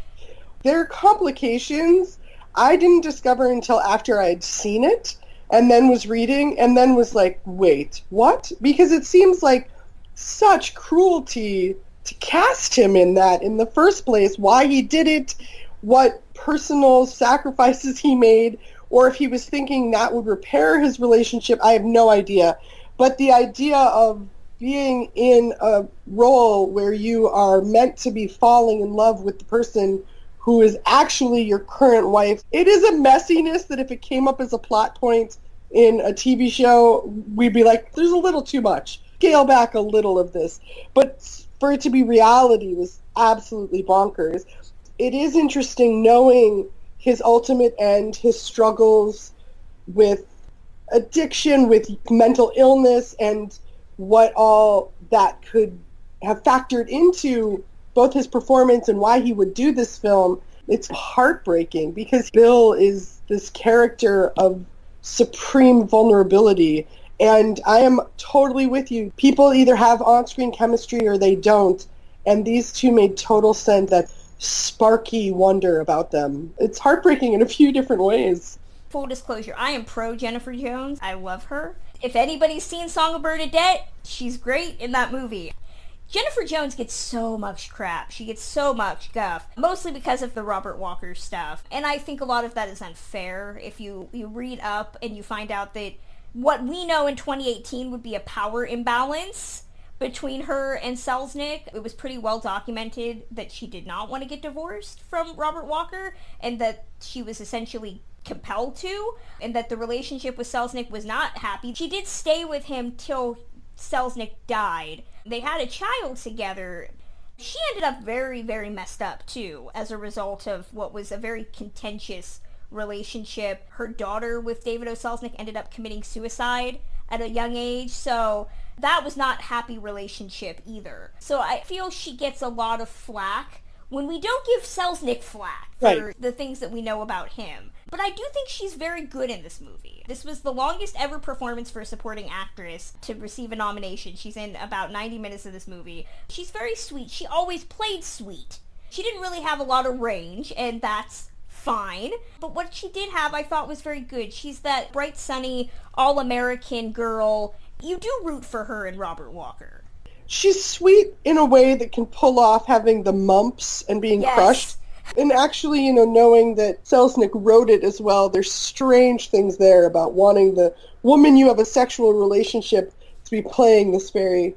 There are complications I didn't discover until after I'd seen it and then was reading and then was like, wait, what? Because it seems like such cruelty to cast him in that in the first place, why he did it, what personal sacrifices he made, or if he was thinking that would repair his relationship, I have no idea. But the idea of being in a role where you are meant to be falling in love with the person who is actually your current wife. It is a messiness that if it came up as a plot point in a TV show, we'd be like, there's a little too much. Scale back a little of this. But for it to be reality was absolutely bonkers. It is interesting knowing his ultimate end, his struggles with addiction, with mental illness, and what all that could have factored into both his performance and why he would do this film. It's heartbreaking because Bill is this character of supreme vulnerability. And I am totally with you. People either have on-screen chemistry or they don't. And these two made total sense. That sparky wonder about them. It's heartbreaking in a few different ways.
Full disclosure, I am pro Jennifer Jones. I love her. If anybody's seen Song of Bernadette, she's great in that movie. Jennifer Jones gets so much crap. She gets so much guff, mostly because of the Robert Walker stuff. And I think a lot of that is unfair. If you, you read up and you find out that what we know in 2018 would be a power imbalance between her and Selznick, it was pretty well documented that she did not want to get divorced from Robert Walker and that she was essentially compelled to and that the relationship with Selznick was not happy. She did stay with him till Selznick died. They had a child together. She ended up very, very messed up too as a result of what was a very contentious relationship. Her daughter with David O. Selznick ended up committing suicide at a young age, so that was not happy relationship either. So I feel she gets a lot of flack when we don't give Selznick flack for
Right.
the things that we know about him. But I do think she's very good in this movie. This was the longest ever performance for a supporting actress to receive a nomination. She's in about 90 minutes of this movie. She's very sweet. She always played sweet. She didn't really have a lot of range, and that's fine. But what she did have, I thought, was very good. She's that bright, sunny, all American girl. You do root for her and Robert Walker.
She's sweet in a way that can pull off having the mumps and being
Yes.
crushed. And actually, you know, knowing that Selznick wrote it as well, there's strange things there about wanting the woman you have a sexual relationship to be playing this very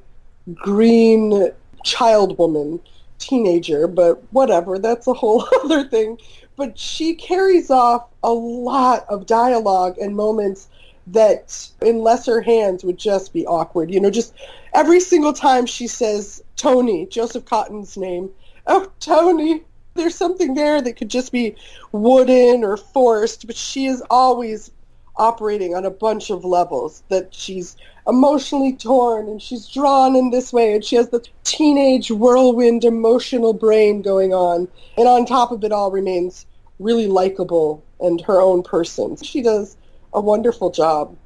green child woman, teenager, but whatever, that's a whole other thing. But she carries off a lot of dialogue and moments that in lesser hands would just be awkward. You know, just every single time she says Tony, Joseph Cotten's name, oh, Tony, there's something there that could just be wooden or forced, but she is always operating on a bunch of levels that she's emotionally torn and she's drawn in this way and she has the teenage whirlwind emotional brain going on and on top of it all remains really likable and her own person. She does a wonderful job.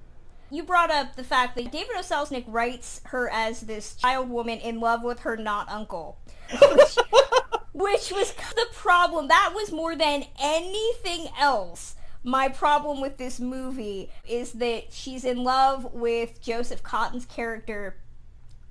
You brought up the fact that David O. Selznick writes her as this child woman in love with her not uncle. Which, which was the problem. That was more than anything else my problem with this movie is that she's in love with Joseph Cotten's character,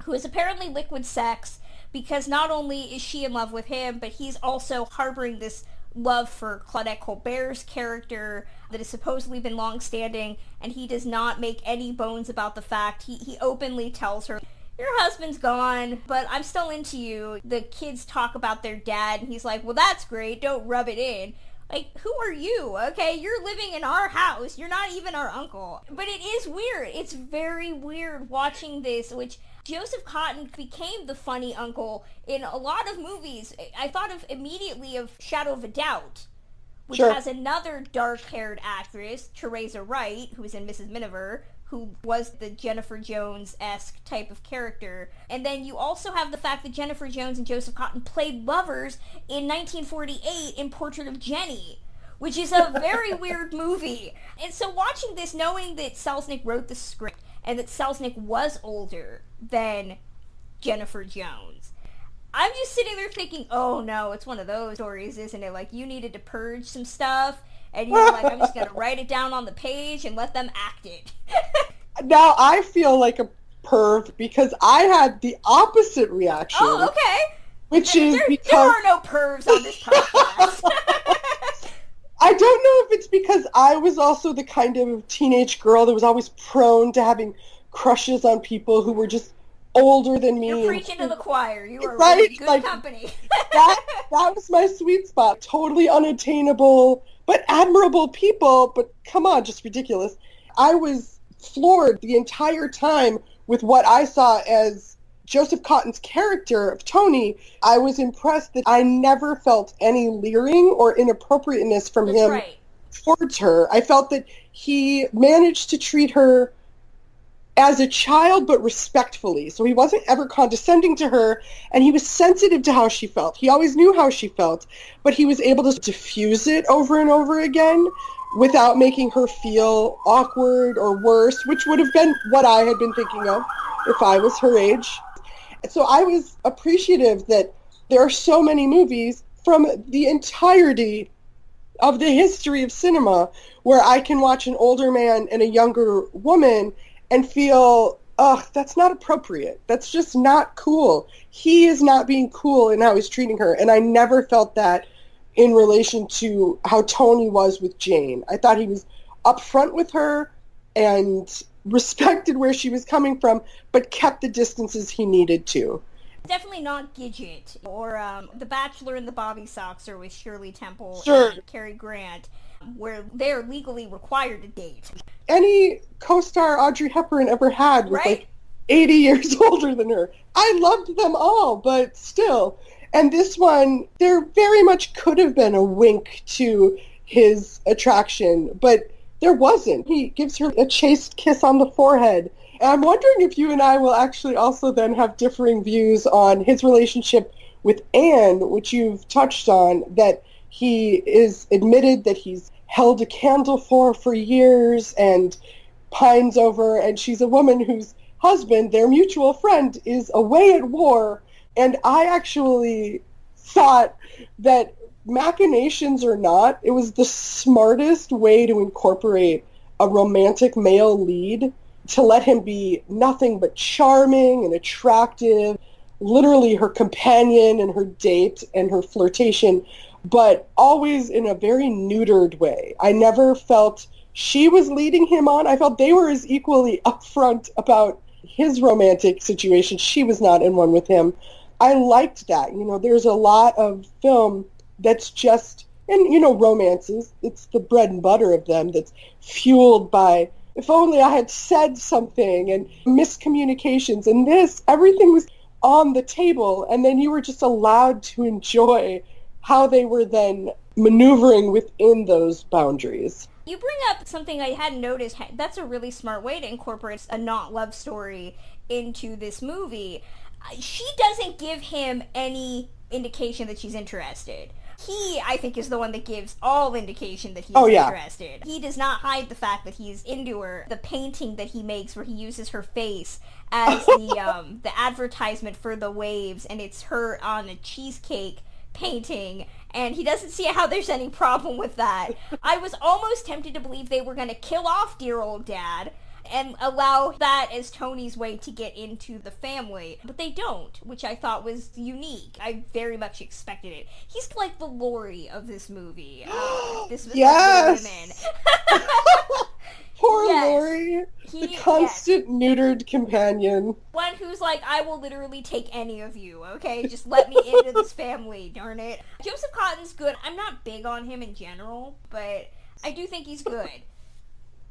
who is apparently liquid sex, because not only is she in love with him, but he's also harboring this love for Claudette Colbert's character that has supposedly been long-standing, and he does not make any bones about the fact. He, he openly tells her, your husband's gone, but I'm still into you. The kids talk about their dad, and he's like, well, that's great. Don't rub it in. Like, who are you? Okay, you're living in our house. You're not even our uncle. But it is weird. It's very weird watching this, which Joseph Cotten became the funny uncle in a lot of movies. I thought of immediately of Shadow of a Doubt, which sure. has another dark-haired actress, Teresa Wright, who was in Mrs. Miniver, who was the Jennifer Jones esque type of character. And then you also have the fact that Jennifer Jones and Joseph Cotten played lovers in 1948 in Portrait of Jennie, which is a very weird movie. And so watching this, knowing that Selznick wrote the script and that Selznick was older than Jennifer Jones. I'm just sitting there thinking, oh no, it's one of those stories, isn't it? Like, you needed to purge some stuff and you're like, I'm just gonna write it down on the page and let them act it.
now I feel like a perv because I had the opposite reaction.
Oh, okay.
Which is
there,
because
there are no pervs on this podcast.
I don't know if it's because I was also the kind of teenage girl that was always prone to having crushes on people who were just older than me.
You're preaching to the choir. You are
right?
really good
like,
company.
that that was my sweet spot. Totally unattainable but admirable people, but come on, just ridiculous. I was floored the entire time with what I saw as Joseph Cotten's character of Tony. I was impressed that I never felt any leering or inappropriateness from
That's
him
right.
towards her. I felt that he managed to treat her as a child, but respectfully. So he wasn't ever condescending to her, and he was sensitive to how she felt. He always knew how she felt, but he was able to diffuse it over and over again without making her feel awkward or worse, which would have been what I had been thinking of if I was her age. So I was appreciative that there are so many movies from the entirety of the history of cinema where I can watch an older man and a younger woman and feel, ugh, that's not appropriate. That's just not cool. He is not being cool in how he's treating her. And I never felt that in relation to how Tony was with Jane. I thought he was upfront with her and respected where she was coming from, but kept the distances he needed to.
Definitely not Gidget or um, The Bachelor and the Bobby Soxer with Shirley Temple
Sure.
and Cary Grant, where they're legally required to date.
Any co-star Audrey Hepburn ever had was
Right.
like 80 years older than her. I loved them all, but still. And this one, there very much could have been a wink to his attraction, but there wasn't. He gives her a chaste kiss on the forehead. And I'm wondering if you and I will actually also then have differing views on his relationship with Anne, which you've touched on, that he is admitted that he's held a candle for for years and pines over, and she's a woman whose husband, their mutual friend, is away at war. And I actually thought that machinations or not, it was the smartest way to incorporate a romantic male lead to let him be nothing but charming and attractive, literally her companion and her date and her flirtation, but always in a very neutered way. I never felt she was leading him on. I felt they were as equally upfront about his romantic situation. She was not in one with him. I liked that. You know, there's a lot of film that's just, and you know, romances, it's the bread and butter of them that's fueled by if only I had said something and miscommunications and this, everything was on the table and then you were just allowed to enjoy how they were then maneuvering within those boundaries.
You bring up something I hadn't noticed. That's a really smart way to incorporate a not love story into this movie. She doesn't give him any indication that she's interested. He, I think, is the one that gives all indication that he's
oh, yeah.
interested. He does not hide the fact that he's into her. The painting that he makes where he uses her face as the um, the advertisement for the waves, and it's her on a cheesecake painting and he doesn't see how there's any problem with that. I was almost tempted to believe they were going to kill off dear old dad and allow that as Tony's way to get into the family. But they don't, which I thought was unique. I very much expected it. He's like the Laurie of this movie. Uh, this was
yes!
women.
Poor
Yes.
Laurie,
He-
the constant neutered companion.
One who's like, I will literally take any of you, okay? Just let me into this family, darn it. Joseph Cotten's good. I'm not big on him in general, but I do think he's good.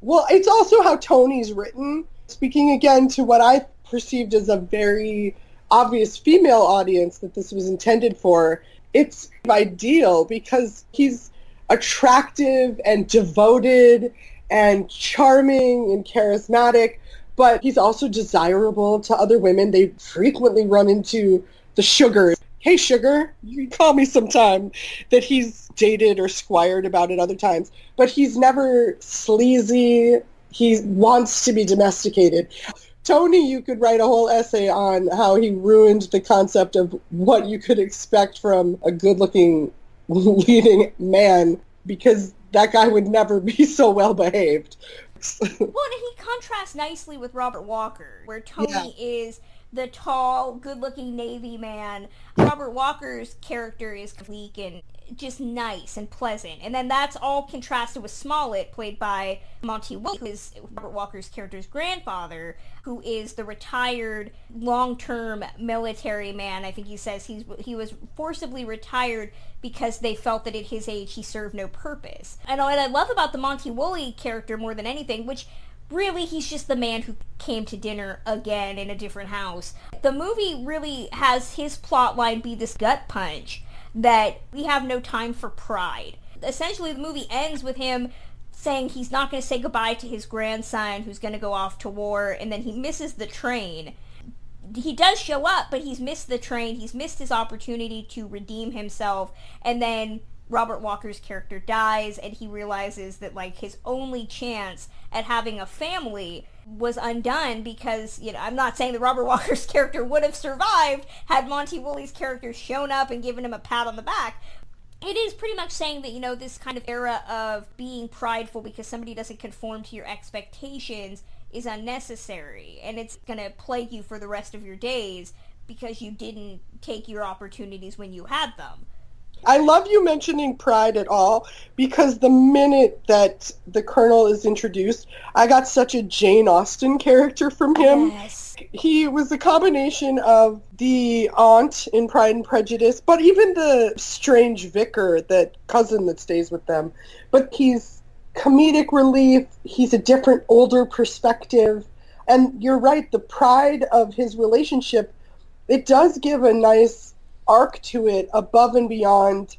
Well, it's also how Tony's written. Speaking again to what I perceived as a very obvious female audience that this was intended for, it's ideal because he's attractive and devoted and charming and charismatic, but he's also desirable to other women. They frequently run into the sugar. Hey, sugar, you call me sometime. That he's dated or squired about at other times, but he's never sleazy. He wants to be domesticated. Tony, you could write a whole essay on how he ruined the concept of what you could expect from a good-looking leading man because that guy would never be so well behaved.
Well, and he contrasts nicely with Robert Walker, where Tony is the tall, good-looking Navy man. Robert Walker's character is weak and just nice and pleasant. And then that's all contrasted with Smollett, played by Monty Woolley, who is Robert Walker's character's grandfather, who is the retired, long-term military man. I think he says he's he was forcibly retired because they felt that at his age he served no purpose. And what I love about the Monty Woolley character more than anything, which really he's just the man who came to dinner again in a different house. The movie really has his plot line be this gut punch that we have no time for pride. Essentially the movie ends with him saying he's not going to say goodbye to his grandson who's going to go off to war and then he misses the train. He does show up, but he's missed the train. He's missed his opportunity to redeem himself and then Robert Walker's character dies and he realizes that like his only chance at having a family was undone because you know I'm not saying that Robert Walker's character would have survived had Monty Woolley's character shown up and given him a pat on the back. It is pretty much saying that you know this kind of era of being prideful because somebody doesn't conform to your expectations is unnecessary and it's going to plague you for the rest of your days because you didn't take your opportunities when you had them.
I love you mentioning pride at all because the minute that the Colonel is introduced, I got such a Jane Austen character from him.
Yes.
He was a combination of the aunt in Pride and Prejudice, but even the strange vicar, that cousin that stays with them. But he's comedic relief. He's a different, older perspective. And you're right, the pride of his relationship, it does give a nice arc to it above and beyond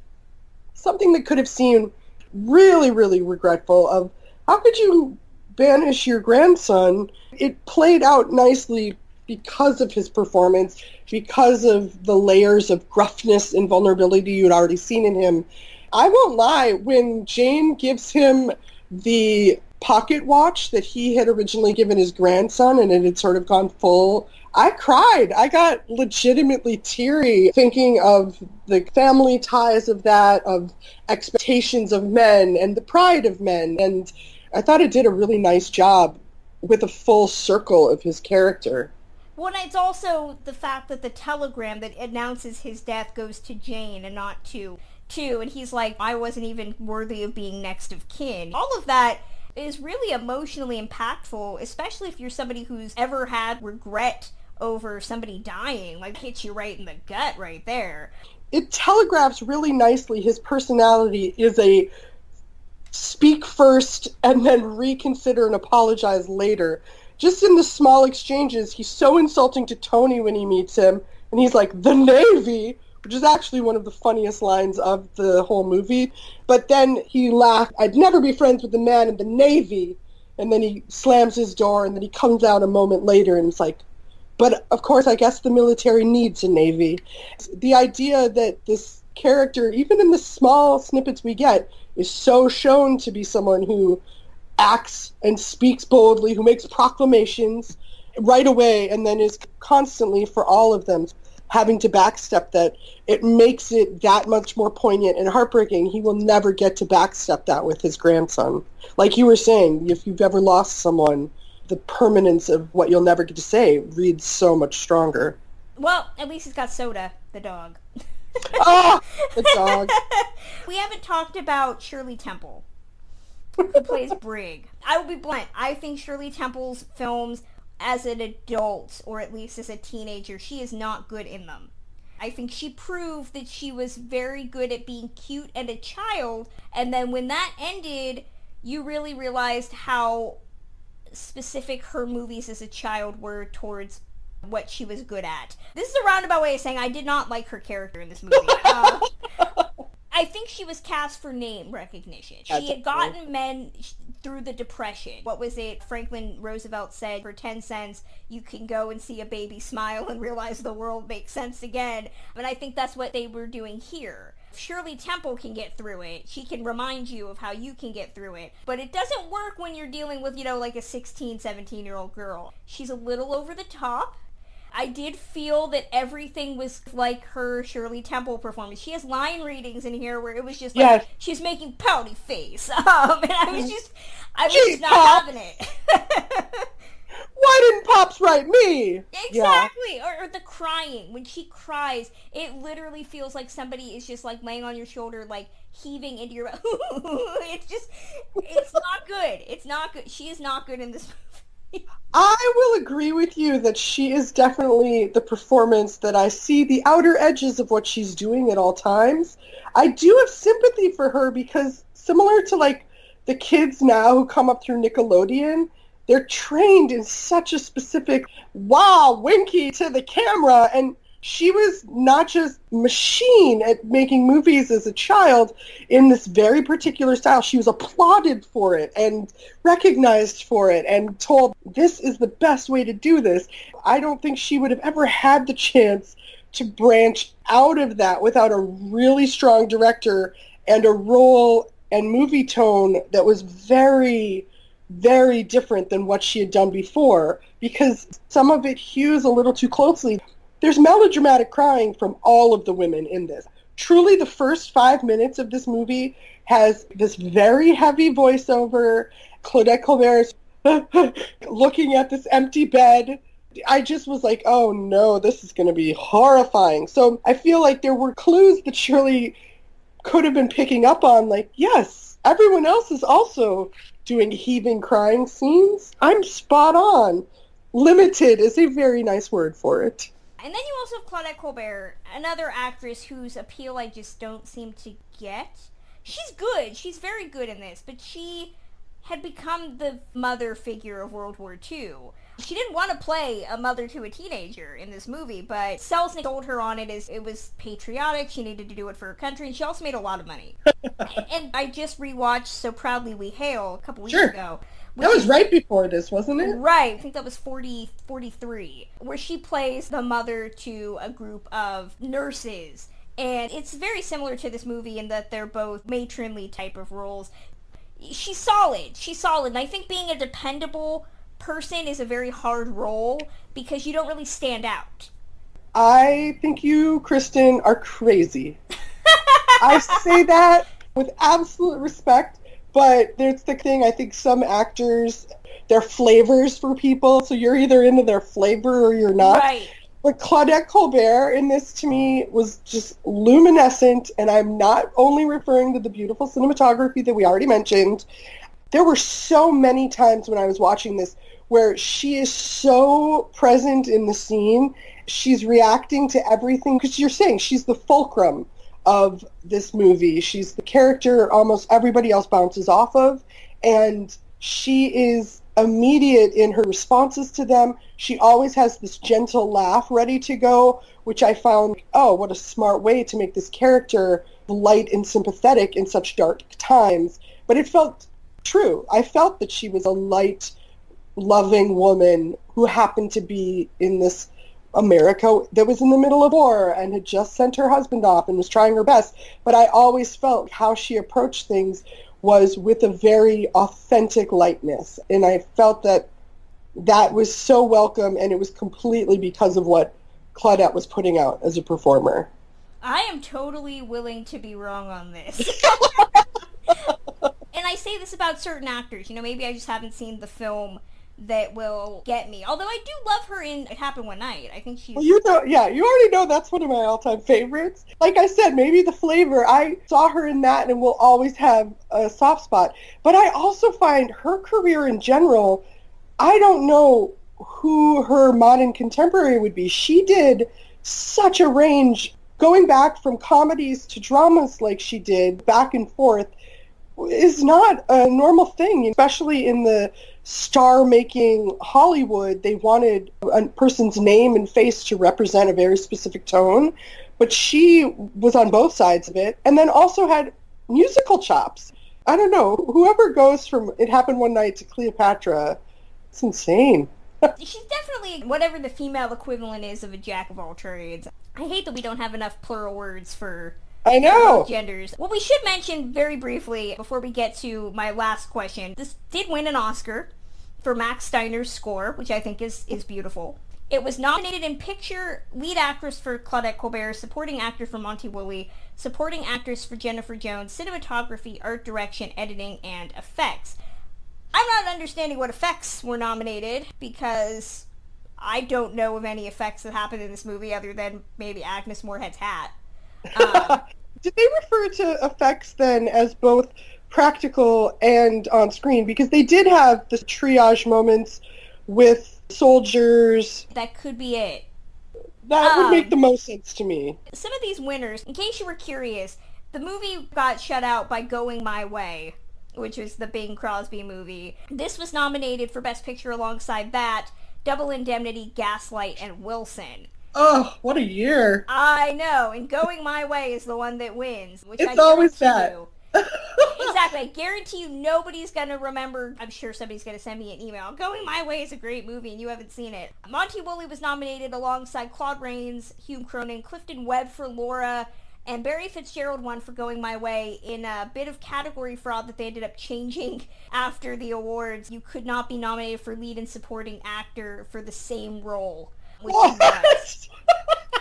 something that could have seemed really, really regretful of how could you banish your grandson? It played out nicely because of his performance, because of the layers of gruffness and vulnerability you'd already seen in him. I won't lie, when Jane gives him the pocket watch that he had originally given his grandson and it had sort of gone full I cried. I got legitimately teary thinking of the family ties of that, of expectations of men and the pride of men. And I thought it did a really nice job with a full circle of his character.
Well, it's also the fact that the telegram that announces his death goes to Jane and not to to, and he's like, I wasn't even worthy of being next of kin. All of that is really emotionally impactful, especially if you're somebody who's ever had regret over somebody dying. Like hits you right in the gut right there.
It telegraphs really nicely his personality is a speak first and then reconsider and apologize later. Just in the small exchanges, he's so insulting to Tony when he meets him, and he's like, the Navy, which is actually one of the funniest lines of the whole movie. But then he laughed, I'd never be friends with the man in the Navy. And then he slams his door, and then he comes out a moment later, and it's like, but of course, I guess the military needs a Navy. The idea that this character, even in the small snippets we get, is so shown to be someone who acts and speaks boldly, who makes proclamations right away, and then is constantly, for all of them, having to backstep that it makes it that much more poignant and heartbreaking. He will never get to backstep that with his grandson. Like you were saying, if you've ever lost someone, the permanence of what you'll never get to say reads so much stronger.
Well, at least he's got Soda, the dog.
ah, the dog.
we haven't talked about Shirley Temple, who plays Brig. I will be blunt. I think Shirley Temple's films, as an adult, or at least as a teenager, she is not good in them. I think she proved that she was very good at being cute and a child, and then when that ended, you really realized how specific her movies as a child were towards what she was good at. This is a roundabout way of saying I did not like her character in this movie. Uh, I think she was cast for name recognition. She had gotten men through the depression. What was it? Franklin Roosevelt said, for 10 cents, you can go and see a baby smile and realize the world makes sense again. And I think that's what they were doing here. Shirley Temple can get through it. She can remind you of how you can get through it. But it doesn't work when you're dealing with, you know, like a 16, 17 year old girl. She's a little over the top. I did feel that everything was like her Shirley Temple performance. She has line readings in here where it was just like
Yes.
she's making pouty face, um, and I was just, I was just not
Pop.
having it.
Why didn't Pops write me? Yeah.
Exactly. Or, or the crying. When she cries, it literally feels like somebody is just like laying on your shoulder, like heaving into your. it's just, it's not good. It's not good. She is not good in this movie.
I will agree with you that she is definitely the performance that I see the outer edges of what she's doing at all times. I do have sympathy for her because similar to like the kids now who come up through Nickelodeon, they're trained in such a specific wow, winky to the camera and she was not just machine at making movies as a child in this very particular style. She was applauded for it and recognized for it and told this is the best way to do this. I don't think she would have ever had the chance to branch out of that without a really strong director and a role and movie tone that was very very different than what she had done before because some of it hews a little too closely. There's melodramatic crying from all of the women in this. Truly, the first five minutes of this movie has this very heavy voiceover. Claudette Colbert is looking at this empty bed. I just was like, oh no, this is going to be horrifying. So I feel like there were clues that Shirley could have been picking up on, like, yes, everyone else is also doing heaving crying scenes. I'm spot on. Limited is a very nice word for it.
And then you also have Claudette Colbert, another actress whose appeal I just don't seem to get. She's good. She's very good in this, but she had become the mother figure of World War II. She didn't want to play a mother to a teenager in this movie, but Selznick told her on it as it was patriotic. She needed to do it for her country, and she also made a lot of money. and I just rewatched So Proudly We Hail a couple weeks
Sure.
ago.
That was right before this, wasn't it?
Right, I think that was 40, 43, where she plays the mother to a group of nurses. And it's very similar to this movie in that they're both matronly type of roles. She's solid. She's solid. And I think being a dependable person is a very hard role because you don't really stand out.
I think you, Kristen, are crazy. I say that with absolute respect, but there's the thing, I think some actors, they're flavors for people, so you're either into their flavor or you're not.
Right.
But Claudette Colbert in this to me was just luminescent, and I'm not only referring to the beautiful cinematography that we already mentioned. There were so many times when I was watching this where she is so present in the scene. She's reacting to everything because you're saying she's the fulcrum of this movie. She's the character almost everybody else bounces off of, and she is immediate in her responses to them. She always has this gentle laugh ready to go, which I found, oh, what a smart way to make this character light and sympathetic in such dark times. But it felt true. I felt that she was a light, loving woman who happened to be in this America that was in the middle of war and had just sent her husband off and was trying her best. But I always felt how she approached things was with a very authentic lightness. And I felt that that was so welcome and it was completely because of what Claudette was putting out as a performer.
I am totally willing to be wrong on this. I say this about certain actors. You know, maybe I just haven't seen the film that will get me. Although I do love her in It Happened One Night. I think she's.
Well, you know, yeah, you already know that's one of my all-time favorites. Like I said, maybe the flavor. I saw her in that, and will always have a soft spot. But I also find her career in general. I don't know who her modern contemporary would be. She did such a range, going back from comedies to dramas like she did, back and forth is not a normal thing, especially in the star making Hollywood. They wanted a person's name and face to represent a very specific tone, but she was on both sides of it and then also had musical chops. I don't know, whoever goes from It Happened One Night to Cleopatra, it's insane.
She's definitely whatever the female equivalent is of a jack of all trades. I hate that we don't have enough plural words for
I know.
Genders. Well, we should mention very briefly before we get to my last question. This did win an Oscar for Max Steiner's score, which I think is is beautiful. It was nominated in Picture, Lead Actress for Claudette Colbert, Supporting Actor for Monty Woolley, Supporting Actress for Jennifer Jones, Cinematography, Art Direction, Editing, and Effects. I'm not understanding what effects were nominated because I don't know of any effects that happened in this movie other than maybe Agnes Moorehead's hat.
Um, Did they refer to effects then as both practical and on screen? Because they did have the triage moments with soldiers.
That could be it.
That
Um,
would make the most sense to me.
Some of these winners, in case you were curious, the movie got shut out by Going My Way, which was the Bing Crosby movie. This was nominated for Best Picture alongside that, Double Indemnity, Gaslight, and Wilson.
Oh, what a year.
I know, and Going My Way is the one that wins, which
It's
I
always
guarantee
that.
you- exactly. I guarantee you nobody's going to remember. I'm sure somebody's going to send me an email. Going My Way is a great movie and you haven't seen it. Monty Woolley was nominated alongside Claude Rains, Hume Cronyn, Clifton Webb for Laura, and Barry Fitzgerald won for Going My Way in a bit of category fraud that they ended up changing after the awards. You could not be nominated for lead and supporting actor for the same role. Which he was.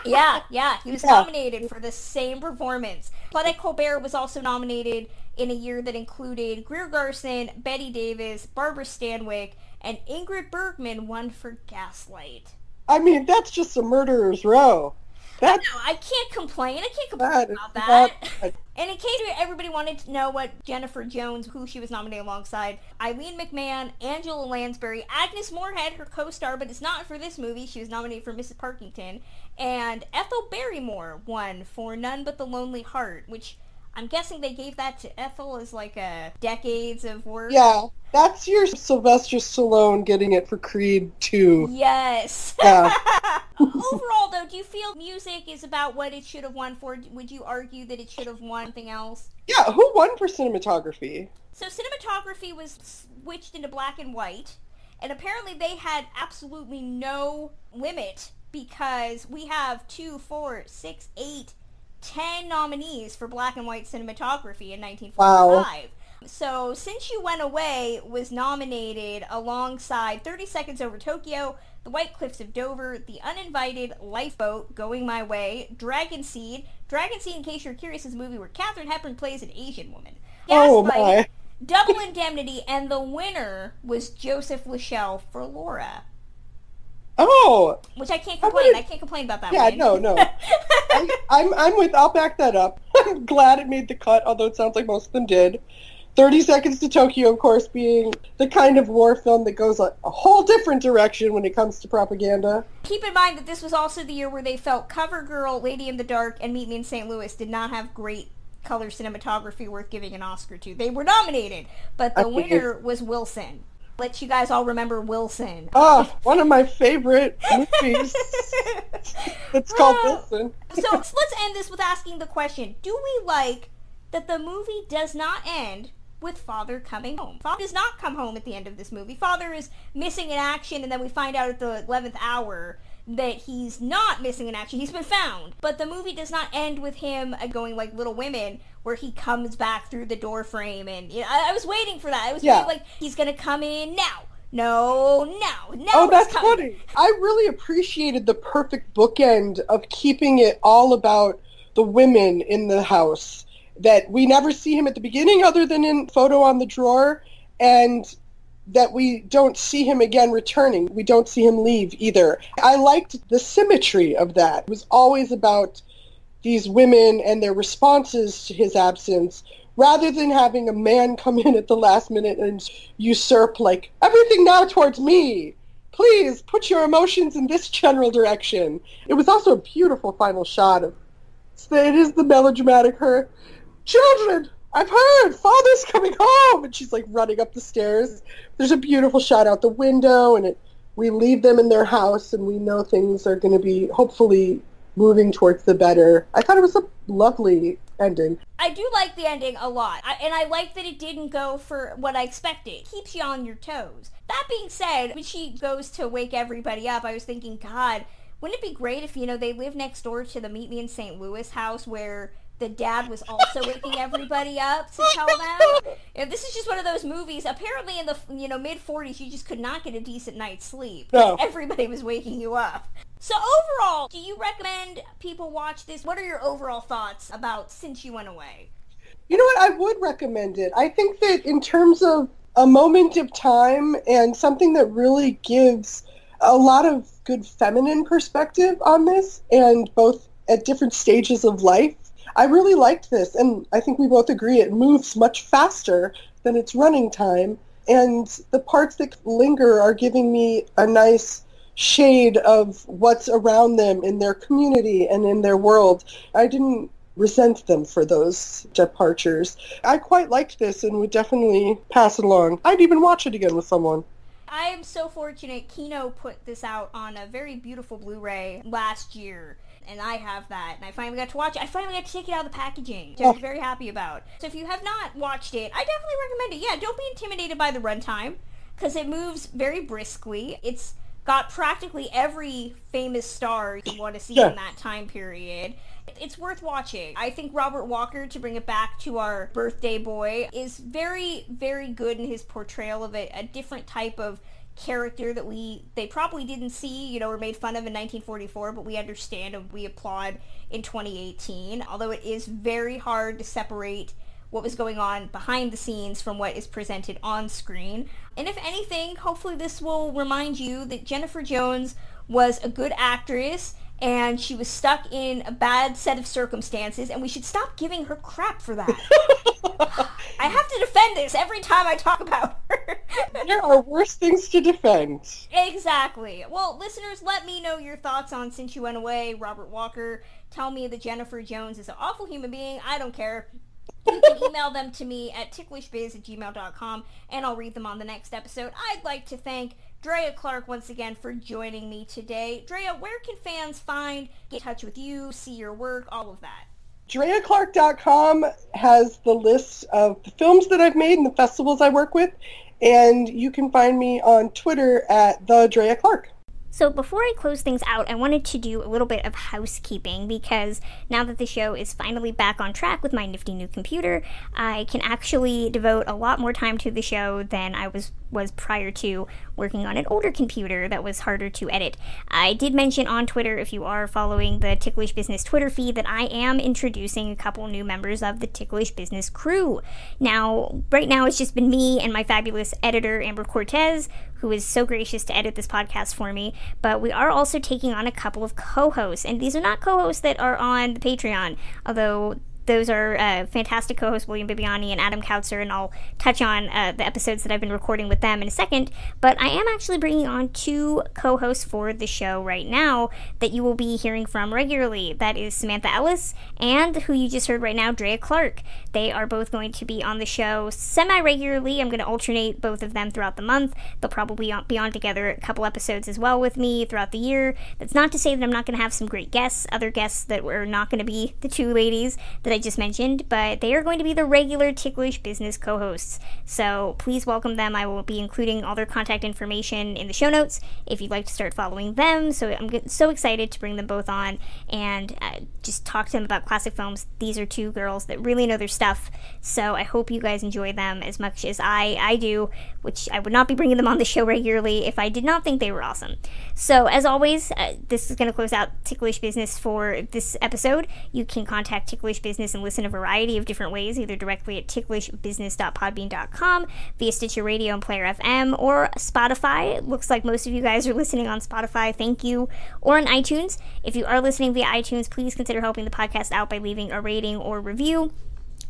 Yeah, yeah, he was
Yeah.
nominated for the same performance. Claudette Colbert was also nominated in a year that included Greer Garson, Bette Davis, Barbara Stanwyck, and Ingrid Bergman won for Gaslight.
I mean, that's just a murderer's row. That,
No, I can't complain. I can't complain
that
about
not
that. And in case everybody wanted to know what Jennifer Jones, who she was nominated alongside, Aline MacMahon, Angela Lansbury, Agnes Moorehead, her co-star, but it's not for this movie. She was nominated for Mrs. Parkington, and Ethel Barrymore won for None But the Lonely Heart, which I'm guessing they gave that to Ethel as like a decades of work.
yeah, that's your Sylvester Stallone getting it for Creed 2.
Yes.
Yeah.
Overall, though, do you feel music is about what it should have won for? Would you argue that it should have won something else?
Yeah, who won for cinematography?
So cinematography was switched into black and white, and apparently they had absolutely no limit because we have two, four, six, eight, ten nominees for black and white cinematography in 1945. Wow. So Since You Went Away was nominated alongside 30 Seconds Over Tokyo, The White Cliffs of Dover, The Uninvited, Lifeboat, Going My Way, Dragon Seed. Dragon Seed, in case you're curious, is a movie where Katharine Hepburn plays an Asian woman.
Oh,
Gaslight,
my.
Double Indemnity, and the winner was Joseph LaShelle for Laura.
Oh,
Which I can't complain.
about
I can't complain about that
yeah,
win.
no, no. I, I'm, I'm with, I'll back that up. I'm glad it made the cut, although it sounds like most of them did. 30 Seconds to Tokyo, of course, being the kind of war film that goes a, a, whole different direction when it comes to propaganda.
Keep in mind that this was also the year where they felt CoverGirl, Lady in the Dark, and Meet Me in St. Louis did not have great color cinematography worth giving an Oscar to. They were nominated, but the winner was Wilson. Let you guys all remember Wilson.
Oh, one of my favorite movies. it's called Wilson.
so let's end this with asking the question: Do we like that the movie does not end with Father coming home. Father does not come home at the end of this movie. Father is missing in action, and then we find out at the 11th hour that he's not missing in action. He's been found. But the movie does not end with him uh, going like Little Women, where he comes back through the door frame. And you know, I, I was waiting for that. I was yeah. like, he's going to come in now. No, no, no.
Oh, that's funny. I really appreciated the perfect bookend of keeping it all about the women in the house that we never see him at the beginning other than in photo on the drawer and that we don't see him again returning. We don't see him leave either. I liked the symmetry of that. It was always about these women and their responses to his absence rather than having a man come in at the last minute and usurp like everything now towards me. Please put your emotions in this general direction. It was also a beautiful final shot of it is the melodramatic her children, I've heard father's coming home, and she's like running up the stairs. There's a beautiful shot out the window, and it, we leave them in their house, and we know things are going to be hopefully moving towards the better. I thought it was a lovely ending.
I do like the ending a lot, I, and I like that it didn't go for what I expected. Keeps you on your toes. That being said, when she goes to wake everybody up, I was thinking, God, wouldn't it be great if you know they live next door to the Meet Me in St. Louis house where the dad was also waking everybody up to tell them. You know, this is just one of those movies. Apparently, in the you know mid '40s, you just could not get a decent night's sleep.
No.
Everybody was waking you up. So overall, do you recommend people watch this? What are your overall thoughts about Since You Went Away?
You know what? I would recommend it. I think that in terms of a moment of time and something that really gives a lot of good feminine perspective on this, and both at different stages of life I really liked this, and I think we both agree it moves much faster than its running time. And the parts that linger are giving me a nice shade of what's around them in their community and in their world. I didn't resent them for those departures. I quite liked this and would definitely pass it along. I'd even watch it again with someone.
I am so fortunate. Kino put this out on a very beautiful Blu-ray last year and I have that, and I finally got to watch it. I finally got to take it out of the packaging, which oh. I'm very happy about. So if you have not watched it, I definitely recommend it. Yeah, don't be intimidated by the runtime, because it moves very briskly. It's got practically every famous star you want to see yeah. in that time period. It's worth watching. I think Robert Walker, to bring it back to our birthday boy, is very, very good in his portrayal of a, a different type of character that we they probably didn't see, you know, or made fun of in 1944, but we understand and we applaud in 2018. Although it is very hard to separate what was going on behind the scenes from what is presented on screen. And if anything, hopefully this will remind you that Jennifer Jones was a good actress and she was stuck in a bad set of circumstances, and we should stop giving her crap for that. I have to defend this every time I talk about her.
there are worse things to defend.
Exactly. Well, listeners, let me know your thoughts on Since You Went Away, Robert Walker. Tell me that Jennifer Jones is an awful human being. I don't care. You can email them to me at ticklishbiz at gmail.com, and I'll read them on the next episode. I'd like to thank Drea Clark once again for joining me today. Drea, where can fans find, get in touch with you, see your work, all of that?
DreaClark.com has the list of the films that I've made and the festivals I work with, and you can find me on Twitter at the Drea Clark.
So, before I close things out, I wanted to do a little bit of housekeeping because now that the show is finally back on track with my nifty new computer, I can actually devote a lot more time to the show than I was was prior to working on an older computer that was harder to edit. I did mention on Twitter, if you are following the Ticklish Business Twitter feed, that I am introducing a couple new members of the Ticklish Business crew. Now, right now, it's just been me and my fabulous editor, Amber Cortes, who is so gracious to edit this podcast for me. But we are also taking on a couple of co hosts, and these are not co hosts that are on the Patreon, although those are uh, fantastic co-hosts William Bibbiani and Adam Kautzer, and I'll touch on uh, the episodes that I've been recording with them in a second. But I am actually bringing on two co-hosts for the show right now that you will be hearing from regularly. That is Samantha Ellis and who you just heard right now, Drea Clark. They are both going to be on the show semi-regularly. I'm going to alternate both of them throughout the month. They'll probably be on together a couple episodes as well with me throughout the year. That's not to say that I'm not going to have some great guests, other guests that were not going to be the two ladies that I just mentioned, but they are going to be the regular Ticklish Business co hosts. So please welcome them. I will be including all their contact information in the show notes if you'd like to start following them. So I'm so excited to bring them both on and uh, just talk to them about classic films. These are two girls that really know their stuff. So I hope you guys enjoy them as much as I, I do, which I would not be bringing them on the show regularly if I did not think they were awesome. So as always, uh, this is going to close out Ticklish Business for this episode. You can contact Ticklish Business and listen a variety of different ways, either directly at ticklishbusiness.podbean.com, via Stitcher Radio and Player FM, or Spotify. It looks like most of you guys are listening on Spotify. Thank you. Or on iTunes. If you are listening via iTunes, please consider helping the podcast out by leaving a rating or review.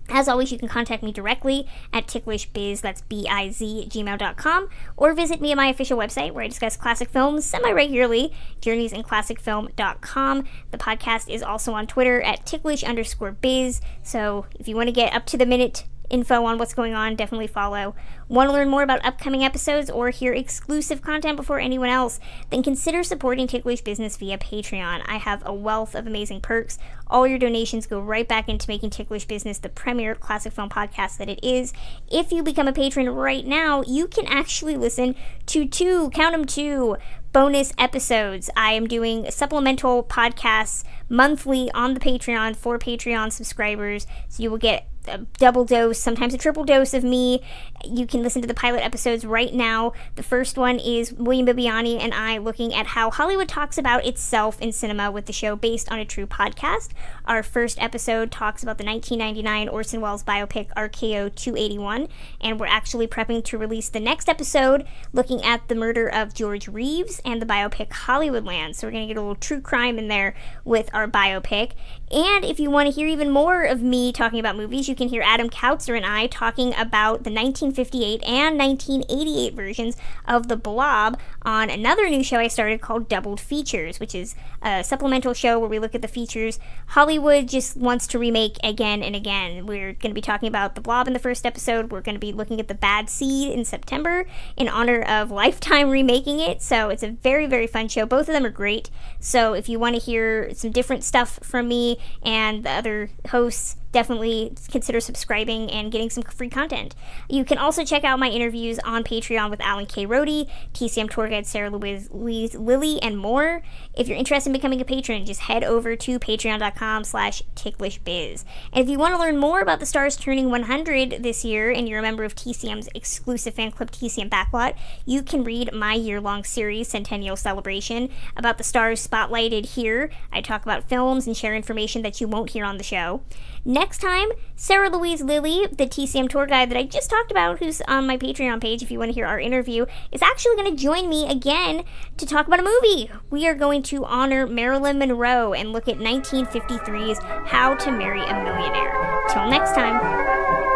As always, you can contact me directly at ticklishbiz, that's B-I-Z, gmail.com, or visit me at my official website where I discuss classic films semi-regularly, journeysinclassicfilm.com. The podcast is also on Twitter at ticklish underscore biz, so if you want to get up to the minute info on what's going on, definitely follow. Want to learn more about upcoming episodes or hear exclusive content before anyone else? Then consider supporting Ticklish Business via Patreon. I have a wealth of amazing perks. All your donations go right back into making Ticklish Business the premier classic film podcast that it is. If you become a patron right now, you can actually listen to two, count them two, bonus episodes. I am doing supplemental podcasts monthly on the Patreon for Patreon subscribers. So you will get a double dose, sometimes a triple dose of me. You can listen to the pilot episodes right now. The first one is William Bibbiani and I looking at how Hollywood talks about itself in cinema with the show based on a true podcast. Our first episode talks about the 1999 Orson Welles biopic RKO 281, and we're actually prepping to release the next episode looking at the murder of George Reeves and the biopic Hollywoodland. So we're going to get a little true crime in there with our biopic. And if you want to hear even more of me talking about movies, you can hear Adam Kautzer and I talking about the 1958 and 1988 versions of The Blob on another new show I started called Doubled Features, which is a supplemental show where we look at the features Hollywood just wants to remake again and again. We're going to be talking about The Blob in the first episode. We're going to be looking at The Bad Seed in September in honor of Lifetime remaking it. So it's a very, very fun show. Both of them are great. So if you want to hear some different stuff from me, and the other hosts definitely consider subscribing and getting some free content. You can also check out my interviews on Patreon with Alan K. Rode, TCM tour guide Sarah Louise, Lilley, and more. If you're interested in becoming a patron, just head over to patreon.com slash ticklishbiz. And if you want to learn more about the stars turning 100 this year and you're a member of TCM's exclusive fan club TCM Backlot, you can read my year-long series, Centennial Celebration, about the stars spotlighted here. I talk about films and share information that you won't hear on the show. Next time, Sarah Louise Lilley, the TCM tour guide that I just talked about, who's on my Patreon page if you want to hear our interview, is actually going to join me again to talk about a movie. We are going to honor Marilyn Monroe and look at 1953's How to Marry a Millionaire. Till next time.